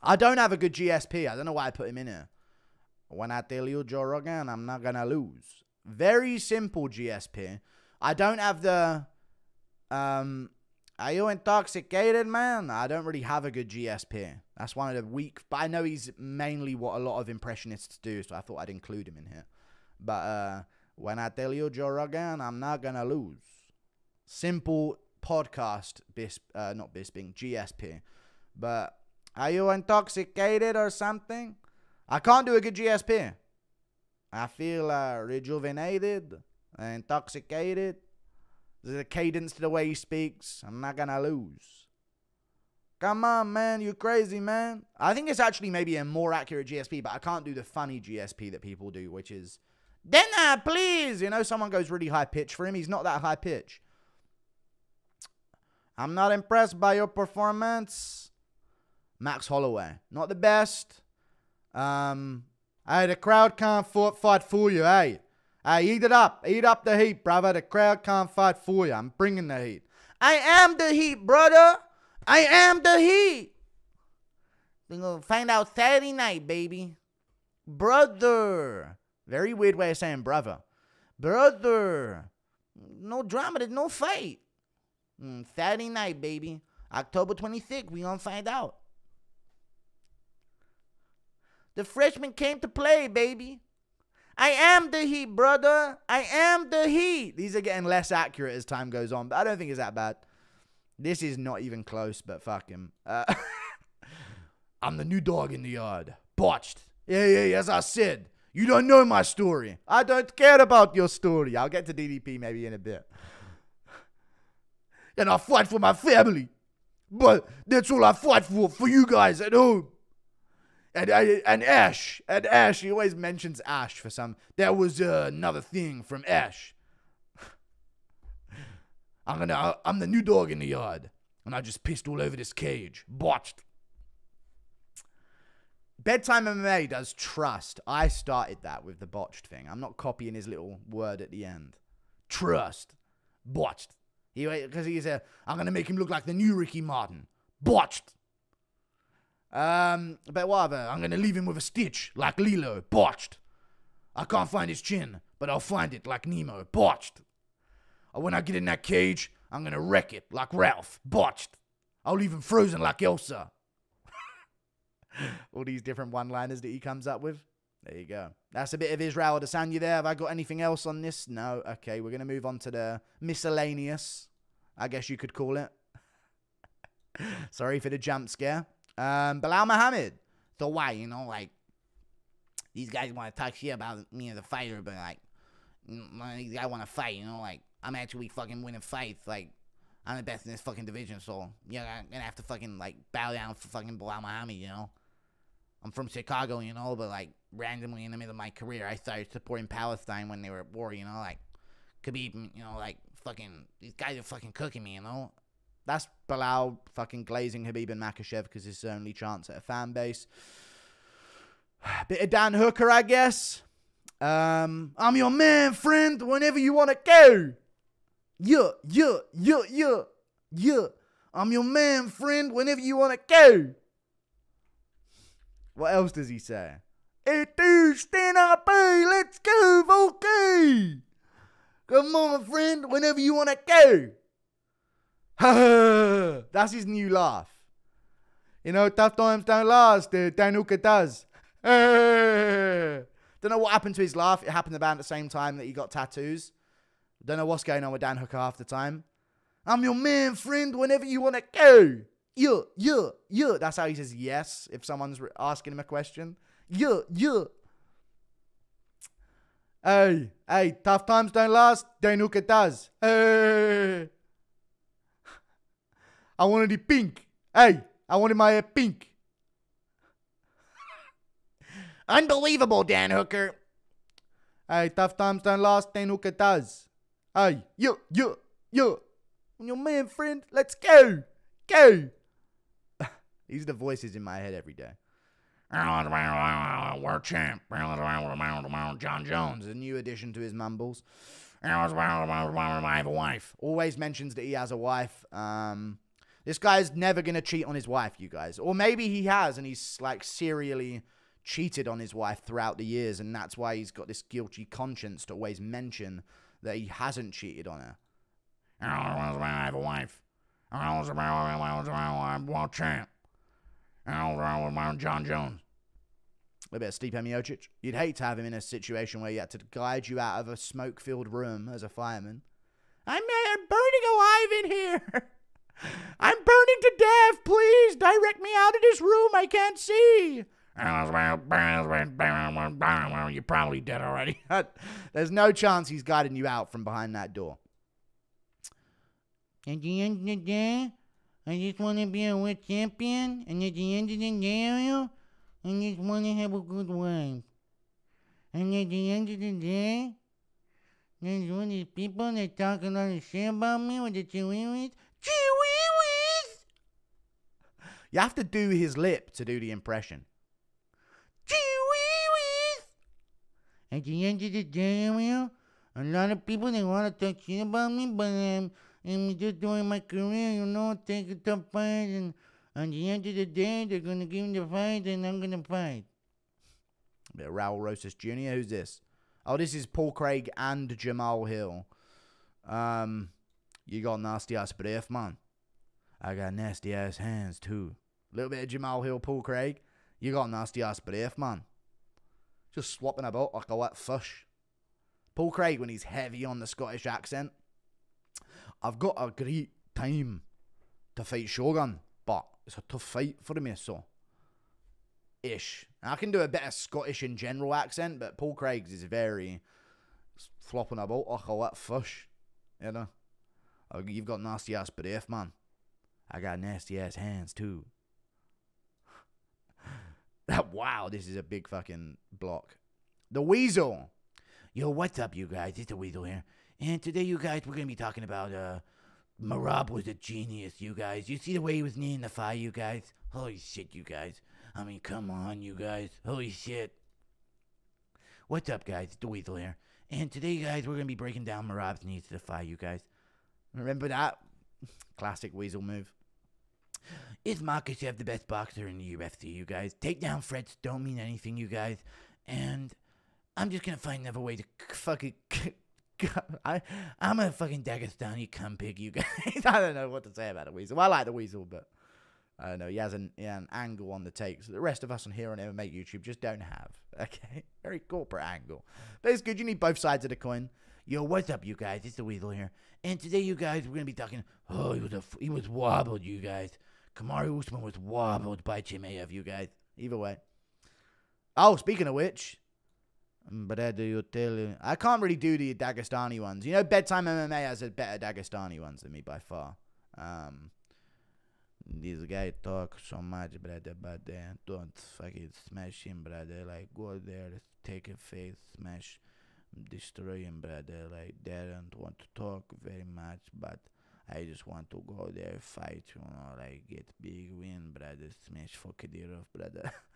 I don't have a good GSP. I don't know why I put him in here. When I tell you Joe Rogan, I'm not gonna lose. Very simple GSP. I don't have the. Um, are you intoxicated, man? I don't really have a good GSP. That's one of the weak. But I know he's mainly what a lot of impressionists do, so I thought I'd include him in here. But uh, when I tell you Joe Rogan, I'm not gonna lose. Simple podcast, bis, uh, not Bisping, GSP. But are you intoxicated or something? I can't do a good GSP. I feel uh, rejuvenated, intoxicated. There's a cadence to the way he speaks. I'm not gonna lose. Come on, man, you crazy, man. I think it's actually maybe a more accurate GSP, but I can't do the funny GSP that people do, which is dinner, please. You know, someone goes really high pitch for him. He's not that high pitch. I'm not impressed by your performance. Max Holloway, not the best. Um, hey, the crowd can't fight for you, hey. Hey, eat it up. Eat up the heat, brother. The crowd can't fight for you. I'm bringing the heat. I am the heat, brother. I am the heat. We're going to find out Saturday night, baby. Brother. Very weird way of saying brother. Brother. No drama. There's no fight. Mm, Saturday night, baby. October 26th. We to find out. The freshman came to play, baby. I am the Heat, brother. I am the Heat. These are getting less accurate as time goes on, but I don't think it's that bad. This is not even close, but fuck him. Uh, I'm the new dog in the yard. Botched. Yeah, yeah, as I said. You don't know my story. I don't care about your story. I'll get to DDP maybe in a bit. And I fight for my family. But that's all I fight for, for you guys at home and and Ash and Ash. He always mentions Ash for some. There was uh, another thing from Ash. I'm gonna. I'm the new dog in the yard, and I just pissed all over this cage. Botched. Bedtime MMA does trust. I started that with the botched thing. I'm not copying his little word at the end. Trust. Botched. He because he said I'm gonna make him look like the new Ricky Martin. Botched. Um, but whatever. I'm gonna leave him with a stitch, like Lilo. Botched. I can't find his chin, but I'll find it like Nemo. Botched. Or when I get in that cage, I'm gonna wreck it like Ralph. Botched. I'll leave him frozen like Elsa. All these different one-liners that he comes up with. There you go. That's a bit of Israel Adesanya there. Have I got anything else on this? No. Okay, we're gonna move on to the miscellaneous. I guess you could call it. Sorry for the jump scare. Um, Belal Muhammad. So why, you know, like these guys want to talk shit about me as a fighter, but like these guys want to fight, you know, like I'm actually fucking winning fights, like I'm the best in this fucking division, so yeah, I'm gonna have to fucking like bow down for fucking Belal Muhammad, you know. I'm from Chicago, you know, but like randomly in the middle of my career, I started supporting Palestine when they were at war, you know, like Khabib, you know, like fucking these guys are fucking cooking me, you know. That's Belal fucking glazing Khabib and Makhachev because it's his only chance at a fan base. Bit of Dan Hooker, I guess. Um, I'm your man, friend, whenever you want to go. Yeah, yeah, yeah, yeah, yeah. I'm your man, friend, whenever you want to go. What else does he say? Hey, dude, stand up, hey, let's go, Volky. Come on, friend, whenever you want to go. That's his new laugh. You know, tough times don't last. Uh, Dan Hooker does. Don't know what happened to his laugh. It happened about the same time that he got tattoos. Don't know what's going on with Dan Hooker half the time. I'm your man, friend, whenever you want to go. Yeah, yeah, yeah. That's how he says yes if someone's asking him a question. Yeah, yeah. Hey, hey, tough times don't last. Dan Hooker does. Hey. I wanted it pink. Hey, I wanted my hair pink. Unbelievable, Dan Hooker. Hey, tough times don't last. Dan Hooker does. Hey, you, you, you. Your man, friend. Let's go. Go. These are the voices in my head every day. World champ. Jon Jones. A new addition to his mumbles. I have a wife. Always mentions that he has a wife. Um, this guy's never gonna cheat on his wife, you guys. Or maybe he has, and he's like serially cheated on his wife throughout the years, and that's why he's got this guilty conscience to always mention that he hasn't cheated on her. I have a wife. i World champ. Jon Jones. A bit of Stipe Miocic. You'd hate to have him in a situation where he had to guide you out of a smoke-filled room as a fireman. I'm, I'm burning alive in here. I'm burning to death. Please direct me out of this room. I can't see. You're probably dead already. There's no chance he's guiding you out from behind that door. At the end of the day, I just want to be a world champion, and at the end of the day, I just want to have a good life. And at the end of the day, there's all these people that talk a lot of shit about me with the chihuahuas. Chihuahuas! You have to do his lip to do the impression. Chihuahuas! At the end of the day, a lot of people they want to talk shit about me, but um, I'm just doing my career, you know, take a tough fight, and at the end of the day, they're gonna give me the fight, and I'm gonna fight. A bit of Raul Rosas Jr. Who's this? Oh, this is Paul Craig and Jamal Hill. Um, you got nasty ass breath, man. I got nasty ass hands too. A little bit of Jamal Hill, Paul Craig. You got nasty ass breath, man. Just swapping about like a wet fish. Paul Craig when he's heavy on the Scottish accent. I've got a great time to fight Shogun, but it's a tough fight for me, so ish. I can do a bit of Scottish in general accent, but Paul Craig's is very flopping about like a wet fish. You know? Oh, You've got nasty ass breath, man. I got nasty ass hands too. wow, this is a big fucking block. The Weasel. Yo, what's up, you guys? It's the Weasel here. And today, you guys, we're going to be talking about, uh, Merab was a genius, you guys. You see the way he was kneeing the fire, you guys? Holy shit, you guys. I mean, come on, you guys. Holy shit. What's up, guys? It's the Weasel here. And today, guys, we're going to be breaking down Merab's knees to the fire, you guys. Remember that? Classic Weasel move. Is Makhachev the best boxer in the UFC, you guys? Takedown threats don't mean anything, you guys. And I'm just gonna find another way to c- I, I'm a fucking Dagestani cum pig, you guys. I don't know what to say about the Weasel. Well, I like the Weasel, but I don't know. He has an, he has an angle on the takes that the rest of us on here on MMA YouTube just don't have. Okay? Very corporate angle. But it's good. You need both sides of the coin. Yo, what's up, you guys? It's the Weasel here. And today, you guys, we're gonna be talking. Oh, he was a, he was wobbled, you guys. Kamaru Usman was wobbled by Chimaev, you guys. Either way. Oh, speaking of which, but I do you tell you, I can't really do the Dagestani ones. You know, bedtime MMA has a better Dagestani ones than me by far. Um, this guy talk so much, brother, but don't fucking smash him, brother. Like go there, take a face, smash, destroy him, brother. Like they don't want to talk very much, but I just want to go there, fight, you know, like get big win, brother. Smash for Kadyrov, brother.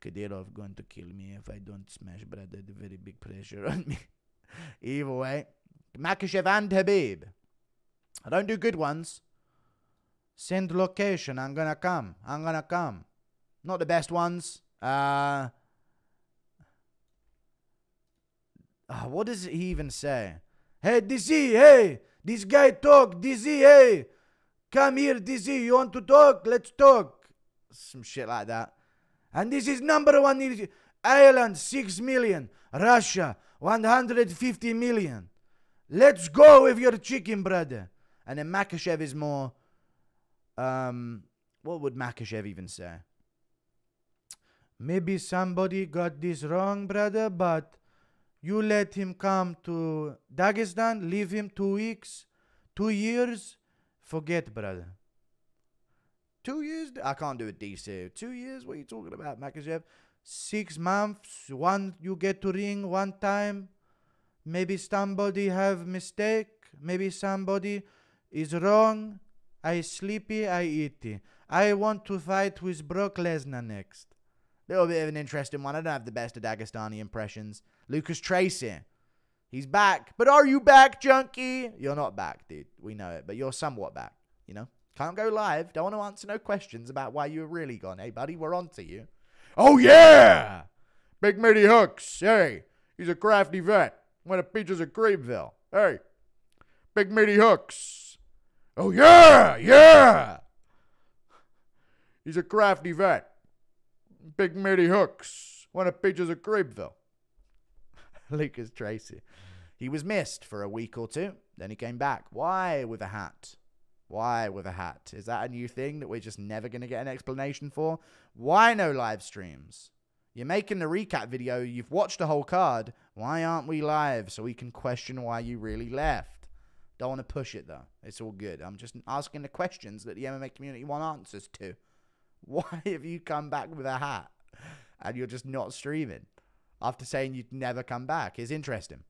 Kadyrov going to kill me if I don't smash, brother. The very big pressure on me. Either way, Makhachev and Khabib. I don't do good ones. Send location. I'm gonna come. I'm gonna come. Not the best ones. Uh. ah, what does he even say? Hey, DC, hey, this guy talk, DC, hey. Come here, Dizzy. You want to talk? Let's talk. Some shit like that. And this is number one. in Ireland, 6 million. Russia, 150 million. Let's go with your chicken, brother. And then Makhachev is more. Um, what would Makhachev even say? Maybe somebody got this wrong, brother, but you let him come to Dagestan, leave him two weeks, two years, forget, brother. Two years? I can't do it, DC. Two years? What are you talking about, Makhachev? Six months, one you get to ring one time. Maybe somebody have mistake. Maybe somebody is wrong. I sleepy, I eaty. I want to fight with Brock Lesnar next. Little bit of an interesting one. I don't have the best of Dagestani impressions. Lucas Tracy. He's back. But are you back, junkie? You're not back, dude. We know it. But you're somewhat back, you know? Can't go live. Don't want to answer no questions about why you were really gone. Hey, buddy, we're on to you. Oh, yeah! Big Mitty Hooks. Hey, he's a crafty vet. Went to Peaches at Greenville. Hey, Big Mitty Hooks. Oh, yeah, yeah! He's a crafty vet. Big Mitty Hooks. Went to Peaches at Greenville. Lucas Tracy. He was missed for a week or two. Then he came back. Why with a hat? Why with a hat? Is that a new thing that we're just never going to get an explanation for? Why no live streams? You're making the recap video. You've watched the whole card. Why aren't we live so we can question why you really left? Don't want to push it though. It's all good. I'm just asking the questions that the MMA community want answers to. Why have you come back with a hat and you're just not streaming after saying you'd never come back? It's interesting.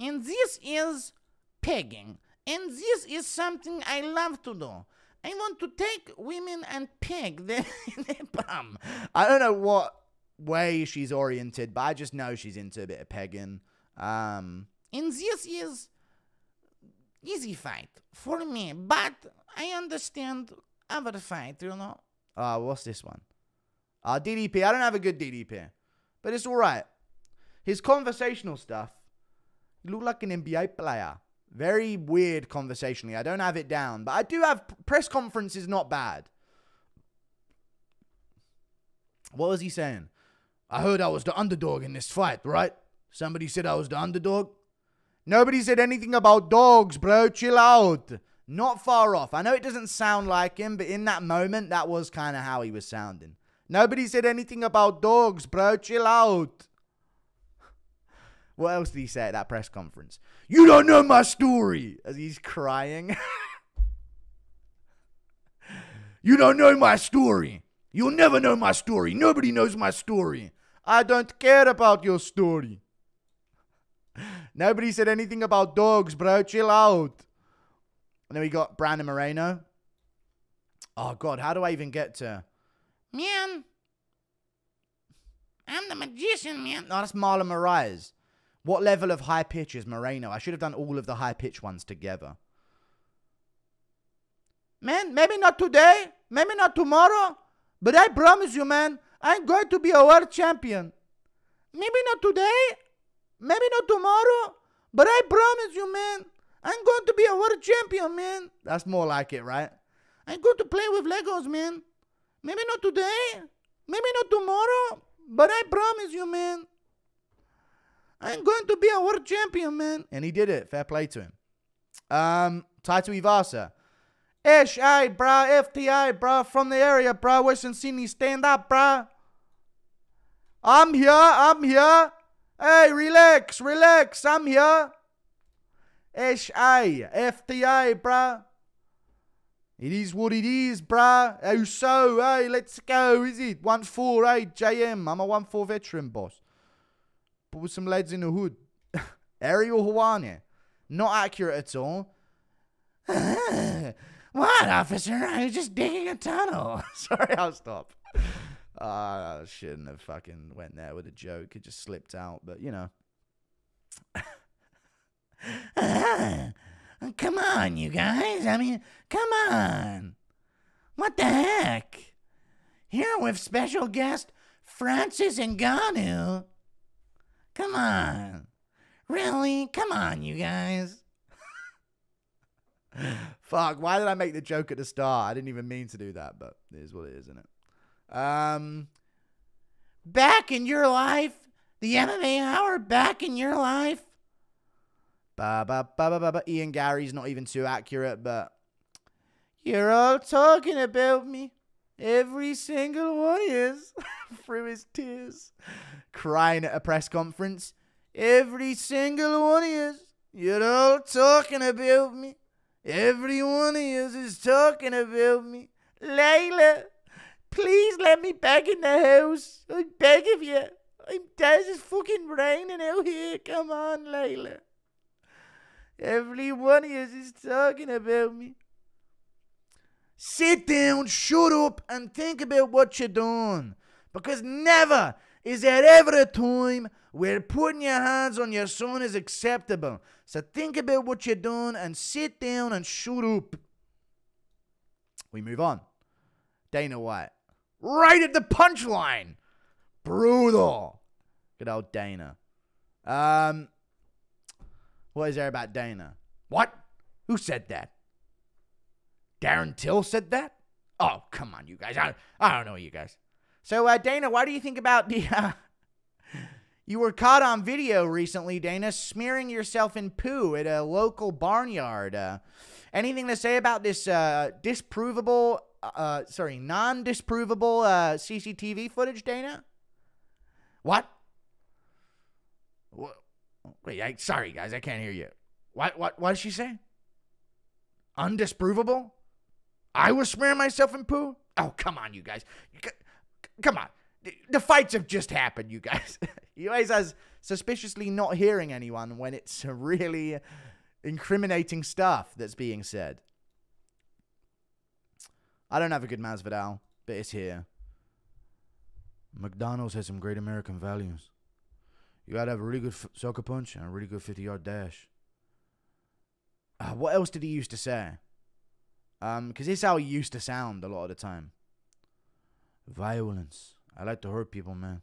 And this is pegging. And this is something I love to do. I want to take women and peg their, their bum. I don't know what way she's oriented, but I just know she's into a bit of pegging. Um, And this is easy fight for me. But I understand other fight, you know. uh, what's this one? Uh, DDP. I don't have a good DDP, but it's all right. His conversational stuff, he looked like an NBA player. Very weird conversationally. I don't have it down, but I do have press conferences. Not bad. What was he saying? I heard I was the underdog in this fight, right? Somebody said I was the underdog. Nobody said anything about dogs, bro. Chill out. Not far off. I know it doesn't sound like him, but in that moment, that was kind of how he was sounding. Nobody said anything about dogs, bro. Chill out. What else did he say at that press conference? You don't know my story. As he's crying. you don't know my story. You'll never know my story. Nobody knows my story. I don't care about your story. Nobody said anything about dogs, bro. Chill out. And then we got Brandon Moreno. Oh, God. How do I even get to. Man, I'm the magician, man. No, that's Marlon Moraes. What level of high pitch is Moreno? I should have done all of the high pitch ones together. Man, maybe not today, maybe not tomorrow, but I promise you, man, I'm going to be a world champion. Maybe not today, maybe not tomorrow, but I promise you, man, I'm going to be a world champion, man. That's more like it, right? I'm going to play with Legos, man. Maybe not today, maybe not tomorrow, but I promise you, man. I'm going to be a world champion, man. And he did it. Fair play to him. Um, Tai Tuivasa. Ish, hey, bruh, FTI, bruh, from the area, bruh, Western Sydney, stand up, bruh. I'm here, I'm here. Hey, relax, relax, I'm here. Ish, hey, FTI, bruh. It is what it is, bruh. Oh, so, hey, let's go, is it? 1 4, hey, JM. I'm a 1 4 veteran, boss. But with some lads in the hood. Ariel Helwani. Not accurate at all. What, officer? I was just digging a tunnel. Sorry, I'll stop. Uh, I shouldn't have fucking went there with a joke. It just slipped out, but you know. Come on, you guys. I mean, come on. What the heck? Here with special guest Francis Ngannou. Come on. Really? Come on, you guys. Fuck, why did I make the joke at the start? I didn't even mean to do that, but it is what it is, isn't it? Um, Back in your life? The MMA hour back in your life? ba ba ba ba ba ba. Ian Garry's not even too accurate, but You're all talking about me. Every single one of is. through his tears, crying at a press conference. Every single one is. You're all talking about me. Every one of you is talking about me. Layla, please let me back in the house. I beg of you. I'm dead. It's fucking raining out here. Come on, Layla. Every one of you is talking about me. Sit down, shut up, and think about what you're doing. Because never is there ever a time where putting your hands on your son is acceptable. So think about what you're doing and sit down and shut up. We move on. Dana White, right at the punchline. Brutal. Good old Dana. Um, what is there about Dana? What? Who said that? Darren Till said that? Oh, come on, you guys. I, I don't know you guys. So, uh, Dana, why do you think about the. Uh, you were caught on video recently, Dana, smearing yourself in poo at a local barnyard. Uh, anything to say about this uh, disprovable, uh, sorry, non disprovable uh, CCTV footage, Dana? What? Wha- Wait, I, sorry, guys, I can't hear you. What, what, what did she say? Undisprovable? I was smearing myself in poo? Oh, come on, you guys. Come on. The, fights have just happened, you guys. you guys are suspiciously not hearing anyone when it's really incriminating stuff that's being said. I don't have a good Masvidal, but it's here. McDonald's has some great American values. You gotta have a really good sucker punch and a really good 50 yard dash. Uh, what else did he used to say? Um, because this is how he used to sound a lot of the time. Violence. I like to hurt people, man.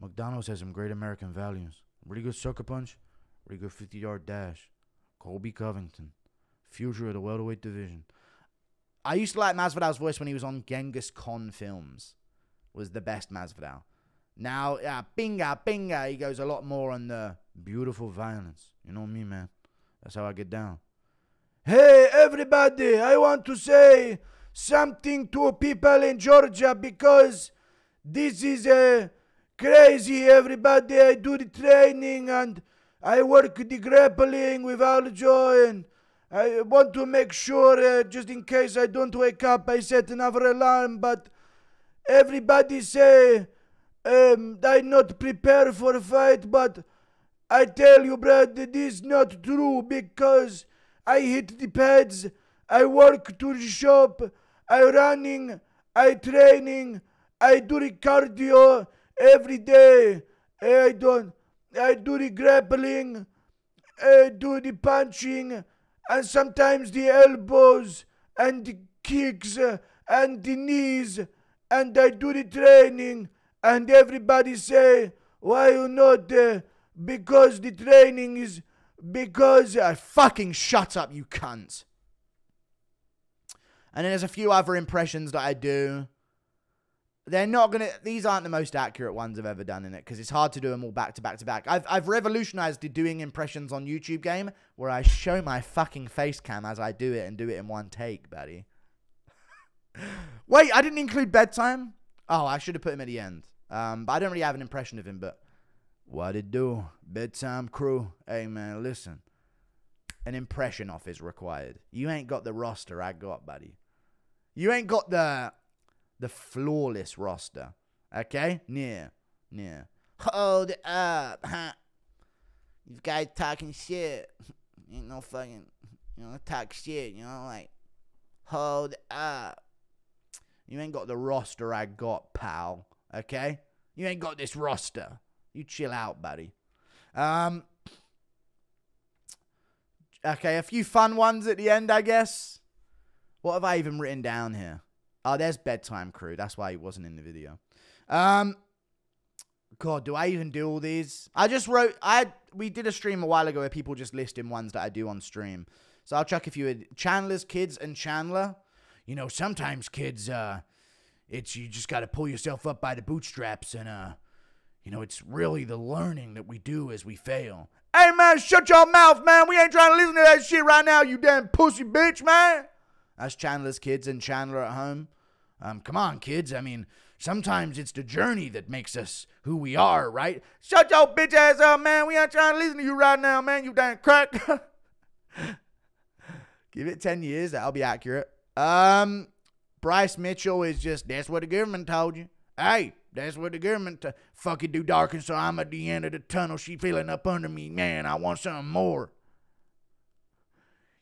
McDonald's has some great American values. Really good sucker punch, really good 50 yard dash. Colby Covington. Future of the welterweight division. I used to like Masvidal's voice when he was on Genghis Khan films. Was the best Masvidal. Now, uh, binga, binga, he goes a lot more on the beautiful violence. You know me, man. That's how I get down. Hey, everybody, I want to say something to people in Georgia because this is uh, crazy, everybody. I do the training and I work the grappling with Aljo and I want to make sure, uh, just in case I don't wake up, I set another alarm, but everybody say um, I not prepare for a fight, but I tell you, Brad, that is not true because I hit the pads, I work to the shop, I running, I training, I do the cardio every day. I don't, I do the grappling, I do the punching, and sometimes the elbows and the kicks uh, and the knees, and I do the training, and everybody say, why you not there? Because the training is because I fucking shut up, you cunt. And then there's a few other impressions that I do. They're not gonna. These aren't the most accurate ones I've ever done in it because it's hard to do them all back to back to back. I've I've revolutionized the doing impressions on YouTube game where I show my fucking face cam as I do it and do it in one take, buddy. Wait, I didn't include bedtime. Oh, I should have put him at the end. Um, but I don't really have an impression of him. But what it do, bedtime crew? Hey man, listen. An impression off is required. You ain't got the roster I got, buddy. You ain't got the the flawless roster. Okay? Yeah. Yeah. Hold up, huh? You guys talking shit. Ain't no fucking, you know, talk shit, you know, like, hold up. You ain't got the roster I got, pal. Okay? You ain't got this roster. You chill out, buddy. Um Okay, a few fun ones at the end, I guess. What have I even written down here? Oh, there's bedtime crew. That's why he wasn't in the video. Um God, do I even do all these? I just wrote I we did a stream a while ago where people just listing ones that I do on stream. So I'll chuck a few in. Chandler's kids and Chandler. You know, sometimes kids, uh, it's you just got to pull yourself up by the bootstraps, and uh, you know, it's really the learning that we do as we fail. Hey man, shut your mouth, man. We ain't trying to listen to that shit right now, you damn pussy bitch, man. That's Chandler's kids and Chandler at home. Um, come on, kids. I mean, sometimes it's the journey that makes us who we are, right? Shut your bitch ass up, man. We ain't trying to listen to you right now, man. You damn crack. Give it 10 years, that'll be accurate. Um, Bryce Mitchell is just, that's what the government told you. Hey, that's what the government t- fucking do, dark, so I'm at the end of the tunnel. She feeling up under me. Man, I want something more.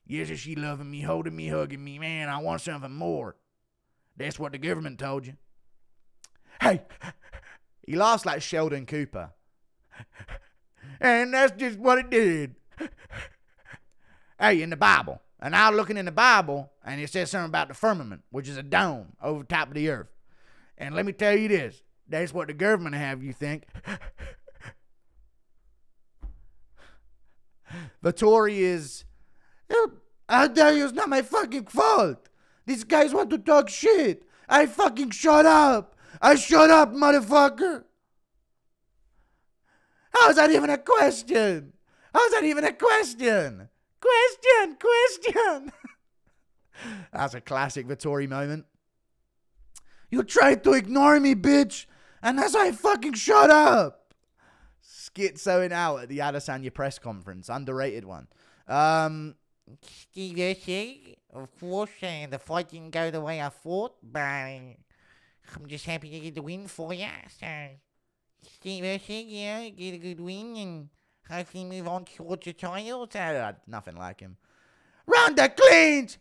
Yes, she loving me, holding me, hugging me. Man, I want something more. That's what the government told you. Hey, he laughs like Sheldon Cooper. and that's just what it did. hey, in the Bible. And I was looking in the Bible, and it says something about the firmament, which is a dome over top of the earth. And let me tell you this that's what the government have you think. Vettori is. I tell you, it's not my fucking fault. These guys want to talk shit. I fucking shut up. I shut up, motherfucker. How's that even a question? How's that even a question? Question, question. That's a classic Vettori moment. You tried to ignore me, bitch, and that's why I fucking shut up. Schizoing out at the Adesanya press conference. Underrated one. Um, Steve Urkel, of course, uh, the fight didn't go the way I thought, but I'm just happy to get the win for you. So, Steve Urkel, yeah, get a good win and hopefully move on towards your title. So, uh, nothing like him. Ronda cleans!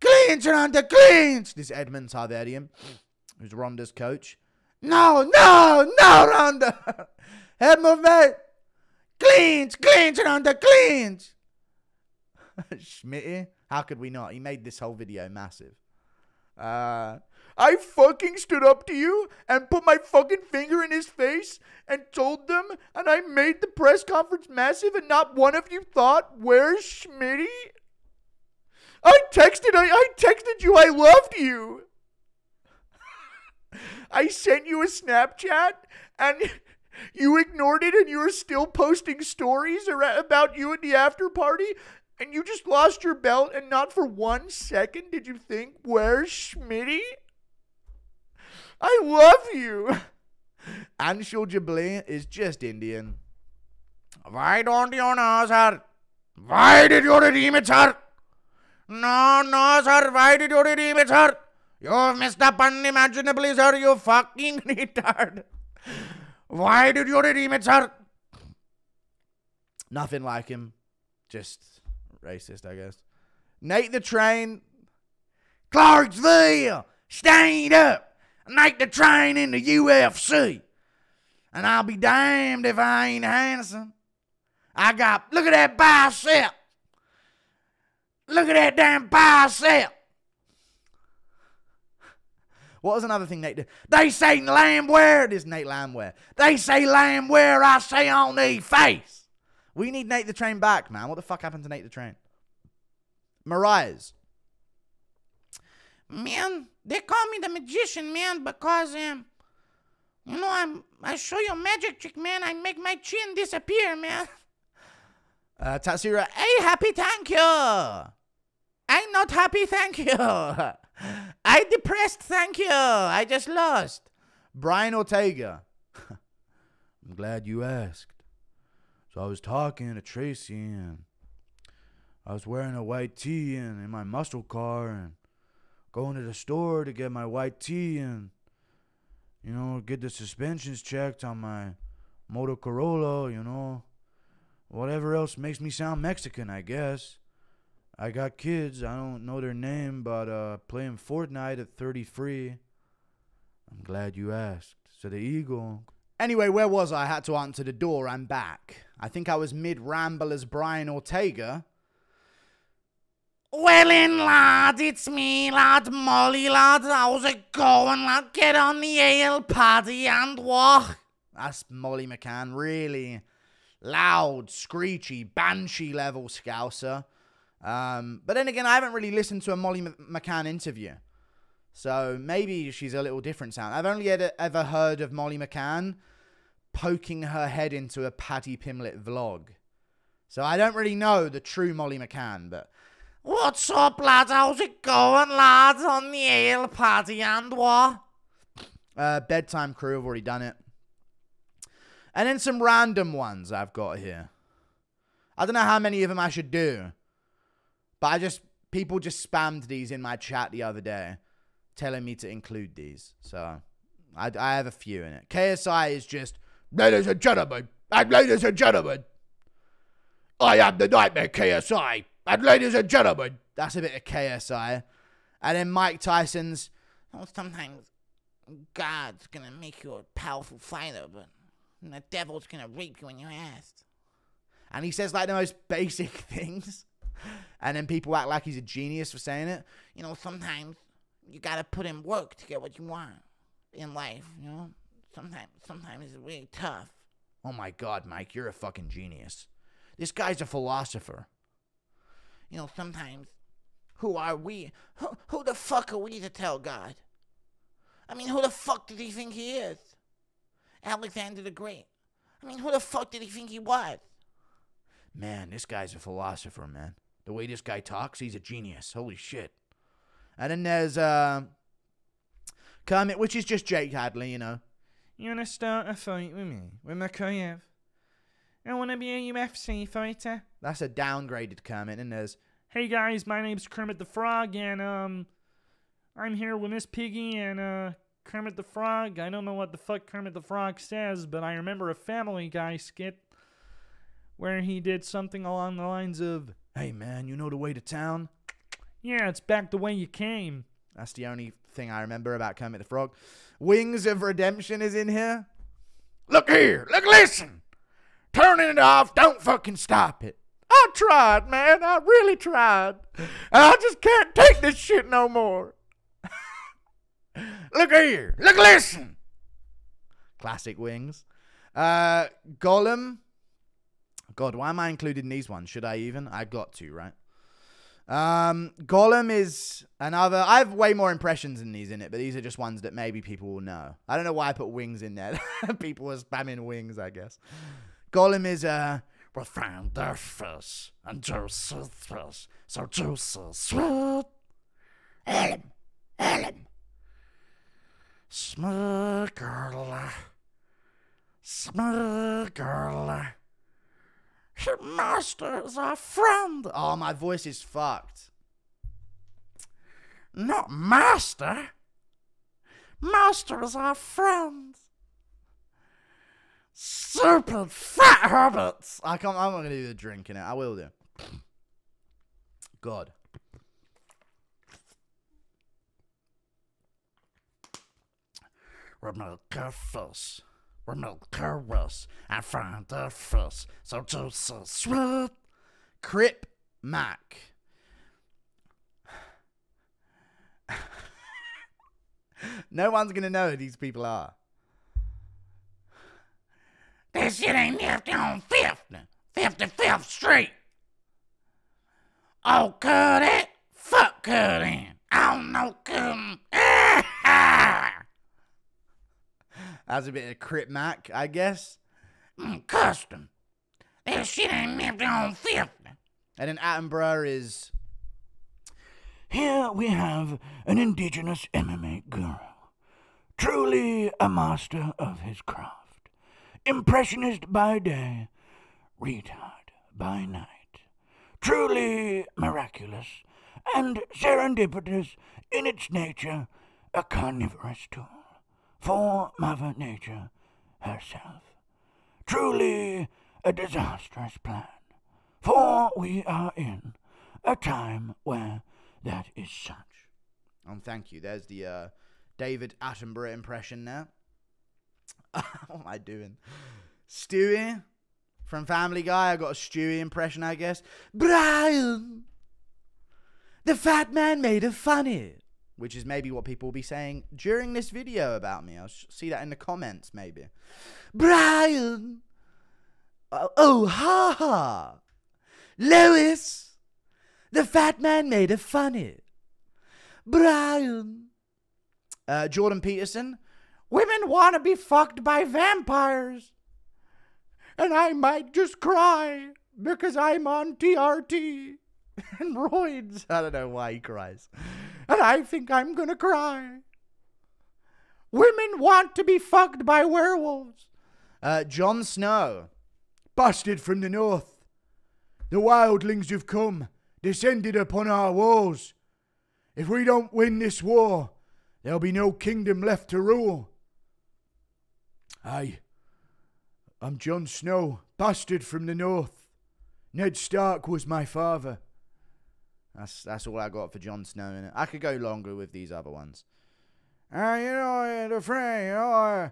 Cleans, Ronda cleans! This is Edmund Tarverdyan, who's Ronda's coach. No, no, no, Ronda! Head movement! Cleans, cleans, Ronda cleans! Schmitty, how could we not? He made this whole video massive. Uh, I fucking stood up to you and put my fucking finger in his face and told them, and I made the press conference massive, and not one of you thought, "Where's Schmitty?" I texted, I, I texted you, I loved you. I sent you a Snapchat, and you ignored it, and you were still posting stories about you at the after party and you just lost your belt, and not for one second did you think, where's Schmitty? I love you. Anshul Jubli is just Indian. Why don't you know, sir? Why did you redeem it, sir? No, no, sir. Why did you redeem it, sir? You messed up unimaginably, sir. You fucking retard. Why did you redeem it, sir? Nothing like him. Just racist, I guess. Nate the Train. Clarksville, stand up. Nate the Train in the UFC. And I'll be damned if I ain't handsome. I got, look at that bicep. Look at that damn bicep. What was another thing Nate did? They say lambware. This is Nate Landwehr. They say lambware. I say on the face. We need Nate the Train back, man. What the fuck happened to Nate the Train? Moraes. man, they call me the magician, man, because um, you know, I'm I show you a magic trick, man. I make my chin disappear, man. Uh, Tatsura, hey, happy, thank you. I'm not happy, thank you. I depressed, thank you. I just lost. Brian Ortega. I'm glad you asked. So I was talking to Tracy and I was wearing a white tee and in my muscle car and going to the store to get my white tee and you know get the suspensions checked on my Motor Corolla, you know. Whatever else makes me sound Mexican, I guess. I got kids, I don't know their name, but uh playing Fortnite at 33. I'm glad you asked. So the Eagle. Anyway, where was I? I had to answer the door. I'm back. I think I was mid ramble as Brian Ortega. Well in, lad, it's me, lad, Molly, lad. How's it going, lad? Get on the ale paddy and walk. That's Molly McCann, really loud, screechy, banshee level scouser. Um, but then again, I haven't really listened to a Molly McCann interview. So maybe she's a little different sound. I've only ever heard of Molly McCann poking her head into a Paddy Pimblett vlog. So I don't really know the true Molly McCann, but What's up, lads? How's it going, lads? On the ale party and what? uh, Bedtime Crew have already done it. And then some random ones I've got here. I don't know how many of them I should do, but I just people just spammed these in my chat the other day, telling me to include these. So I, I have a few in it. KSI is just ladies and gentlemen, and ladies and gentlemen, I am the nightmare KSI, and ladies and gentlemen, that's a bit of KSI. And then Mike Tyson's Oh, sometimes God's gonna make you a powerful fighter, but the devil's gonna rape you in your ass. and he says like the most basic things, and then people act like he's a genius for saying it. You know, sometimes you gotta put in work to get what you want in life. You know, sometimes sometimes it's really tough. Oh my god, Mike, you're a fucking genius. This guy's a philosopher. You know, sometimes who are we? Who, who the fuck are we to tell God? I mean, who the fuck did he think he is? Alexander the Great. I mean, who the fuck did he think he was? Man, this guy's a philosopher, man. The way this guy talks, he's a genius. Holy shit. And then there's uh Kermit, which is just Jake Hadley, you know. You wanna start a fight with me, with Mokaev? I wanna be a UFC fighter. That's a downgraded Kermit. And there's Hey guys, my name's Kermit the Frog, and um, I'm here with Miss Piggy and uh, Kermit the Frog. I don't know what the fuck Kermit the Frog says, but I remember a Family Guy skit where he did something along the lines of, Hey man, you know the way to town? "Yeah, it's back the way you came." That's the only thing I remember about Kermit the Frog. Wings of Redemption is in here. Look here. Look, listen. Turning it off. Don't fucking stop it. I tried, man. I really tried. And I just can't take this shit no more. Look here. Look, listen. Classic Wings. Uh, Gollum. God, why am I including these ones? Should I even? I've got to, right? Um, Gollum is another. I have way more impressions than these in it, but these are just ones that maybe people will know. I don't know why I put wings in there. people are spamming wings, I guess. Gollum is uh, we found their fish and Joseph fish, so Joseph sweet. Girl, smooth girl. Master is our friend. Oh, my voice is fucked. Not master. Master is our friend. Stupid fat hobbits. I can't. I'm not gonna do the drinking it. I will do. God. Remove her Remove her wish. I find the fish. So juicy sweet. Crip Mac. no one's gonna know who these people are. This shit ain't left on 50, 55th Street. Oh, cut it. Fuck cut in. Oh, no, come. That's a bit of Crip Mac, I guess. Mm, custom. This shit ain't left on 50. And then Attenborough is Here we have an indigenous MMA guru, truly a master of his craft, impressionist by day, retard by night, truly miraculous and serendipitous in its nature, a carnivorous tool for Mother Nature herself. Truly a disastrous plan, for we are in a time where that is such. Um, thank you. There's the uh, David Attenborough impression now. what am I doing? Stewie from Family Guy. I got a Stewie impression, I guess. Brian, the fat man made it funny. Which is maybe what people will be saying during this video about me. I'll see that in the comments, maybe. Brian, oh, oh ha ha. Lois, The fat man made it funny. Brian. Uh, Jordan Peterson. Women want to be fucked by vampires. And I might just cry because I'm on TRT and roids. I don't know why he cries. And I think I'm going to cry. Women want to be fucked by werewolves. Uh, Jon Snow. Bastard from the north. The wildlings have come, descended upon our walls. If we don't win this war, there'll be no kingdom left to rule. Aye. I'm Jon Snow, bastard from the north. Ned Stark was my father. That's that's all I got for Jon Snow it. I could go longer with these other ones. Uh, you know, the friend, you know,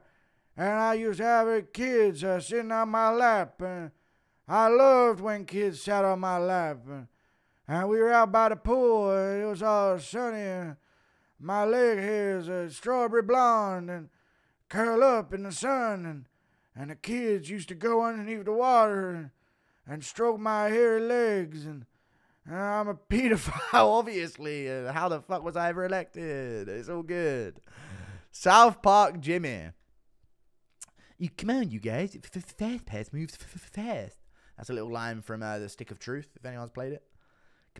and I used to have kids uh, sitting on my lap. And I loved when kids sat on my lap. And, and we were out by the pool. And it was all sunny. And my leg hairs uh, strawberry blonde and curl up in the sun. And, and the kids used to go underneath the water and, and stroke my hairy legs. And I'm a pedophile, obviously. How the fuck was I ever elected? It's all good. South Park Jimmy. You come on, you guys. Fast pass moves fast. That's a little line from uh, the Stick of Truth. If anyone's played it.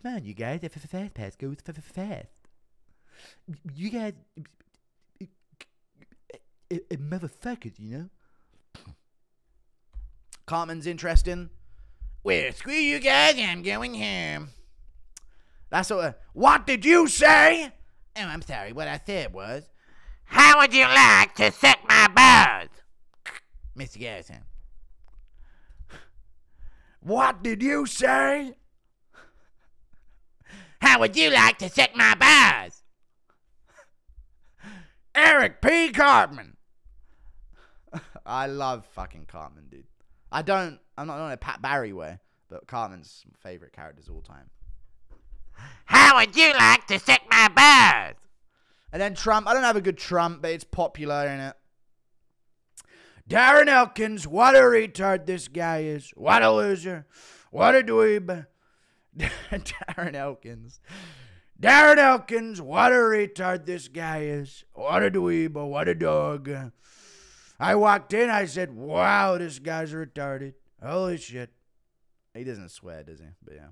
Come on, you guys. Fast pass goes fast. You guys, uh, uh, motherfuckers, you know. Cartman's interesting. Well, screw you guys, I'm going home. That's what. Uh, what did you say? Oh, I'm sorry. What I said was, How would you like to suck my balls? Mr. Garrison. What did you say? How would you like to suck my balls? Eric P. Cartman. I love fucking Cartman, dude. I don't. I'm not in a Pat Barry way, but Cartman's my favorite characters of all time. How would you like to suck my balls? And then Trump. I don't have a good Trump, but it's popular in it. Darren Elkins, what a retard this guy is. What a loser. What a dweeb. Darren Elkins. Darren Elkins, what a retard this guy is. What a dweeb. What a dog. I walked in, I said, wow, this guy's retarded. Holy shit. He doesn't swear, does he? But yeah.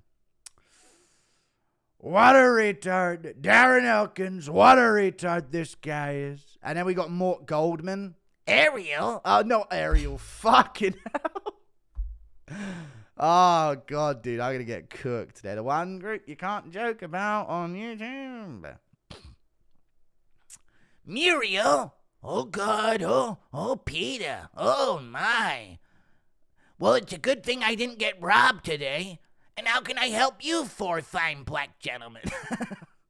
What a retard. Darren Elkins, what a retard this guy is. And then we got Mort Goldman. Ariel? Oh, no, Ariel. Fucking hell. Oh, God, dude. I'm going to get cooked. They're the one group you can't joke about on YouTube. Muriel? Oh, God. Oh, oh, Peter. Oh, my. Well, it's a good thing I didn't get robbed today. And how can I help you, four fine black gentlemen?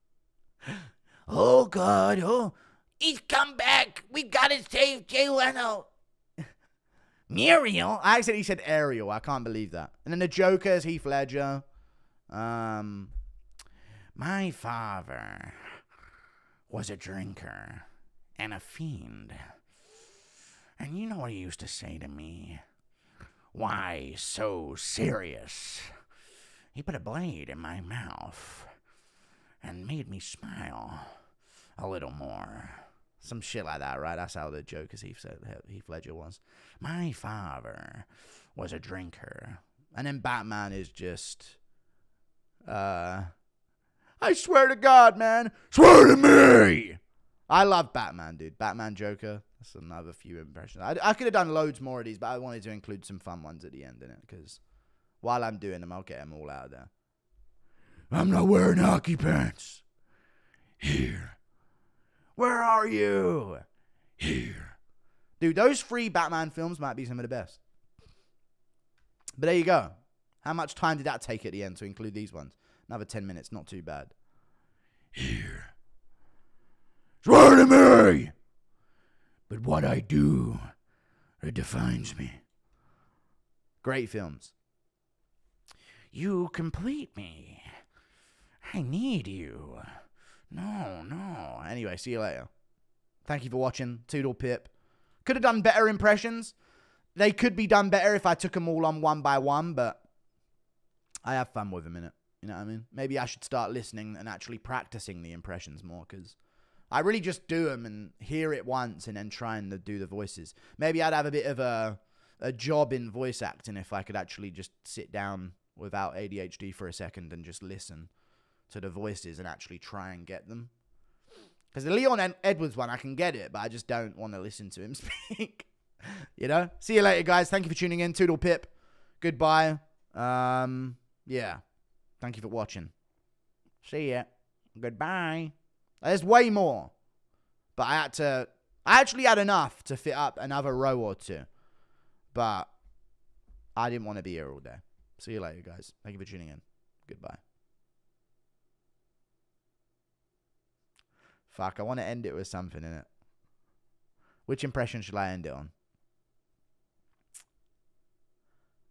oh, God. Oh, he's come back. We've got to save Jay Leno. Muriel? I accidentally said Ariel. I can't believe that. And then the Joker is Heath Ledger. Um, my father was a drinker and a fiend. And you know what he used to say to me? Why so serious? He put a blade in my mouth and made me smile a little more. Some shit like that, right? That's how the joke Joker's Heath, Heath Ledger was. My father was a drinker. And then Batman is just. Uh. I swear to God, man. Swear to me! I love Batman, dude. Batman Joker. That's another few impressions. I, I could have done loads more of these, but I wanted to include some fun ones at the end in it because while I'm doing them, I'll get them all out there. I'm not wearing hockey pants. Here. Where are you? Here. Dude, those three Batman films might be some of the best. But there you go. How much time did that take at the end to include these ones? Another 10 minutes, not too bad. Here. Swear to me! But what I do, it defines me. Great films. You complete me. I need you. No, no. Anyway, see you later. Thank you for watching. Toodle Pip. Could have done better impressions. They could be done better if I took them all on one by one, but I have fun with them in it. You know what I mean? Maybe I should start listening and actually practicing the impressions more because I really just do them and hear it once and then try and do the voices. Maybe I'd have a bit of a a job in voice acting if I could actually just sit down without ADHD for a second and just listen to the voices and actually try and get them. Because the Leon Ed- Edwards one, I can get it, but I just don't want to listen to him speak. you know? See you later, guys. Thank you for tuning in. Toodle pip. Goodbye. Um, yeah. Thank you for watching. See ya. Goodbye. There's way more. But I had to. I actually had enough to fit up another row or two. But I didn't want to be here all day. See you later, guys. Thank you for tuning in. Goodbye. Fuck, I want to end it with something in it. Which impression should I end it on?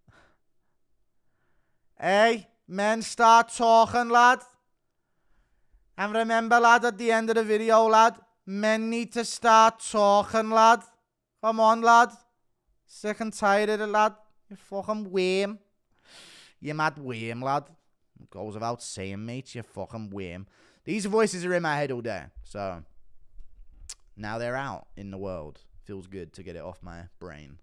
Hey, men, start talking, lad. And remember, lad, at the end of the video, lad, men need to start talking, lad. Come on, lad. Sick and tired of it, lad. You fucking worm. You mad worm, lad. Goes without saying, mate. You fucking worm. These voices are in my head all day. So now they're out in the world. Feels good to get it off my brain.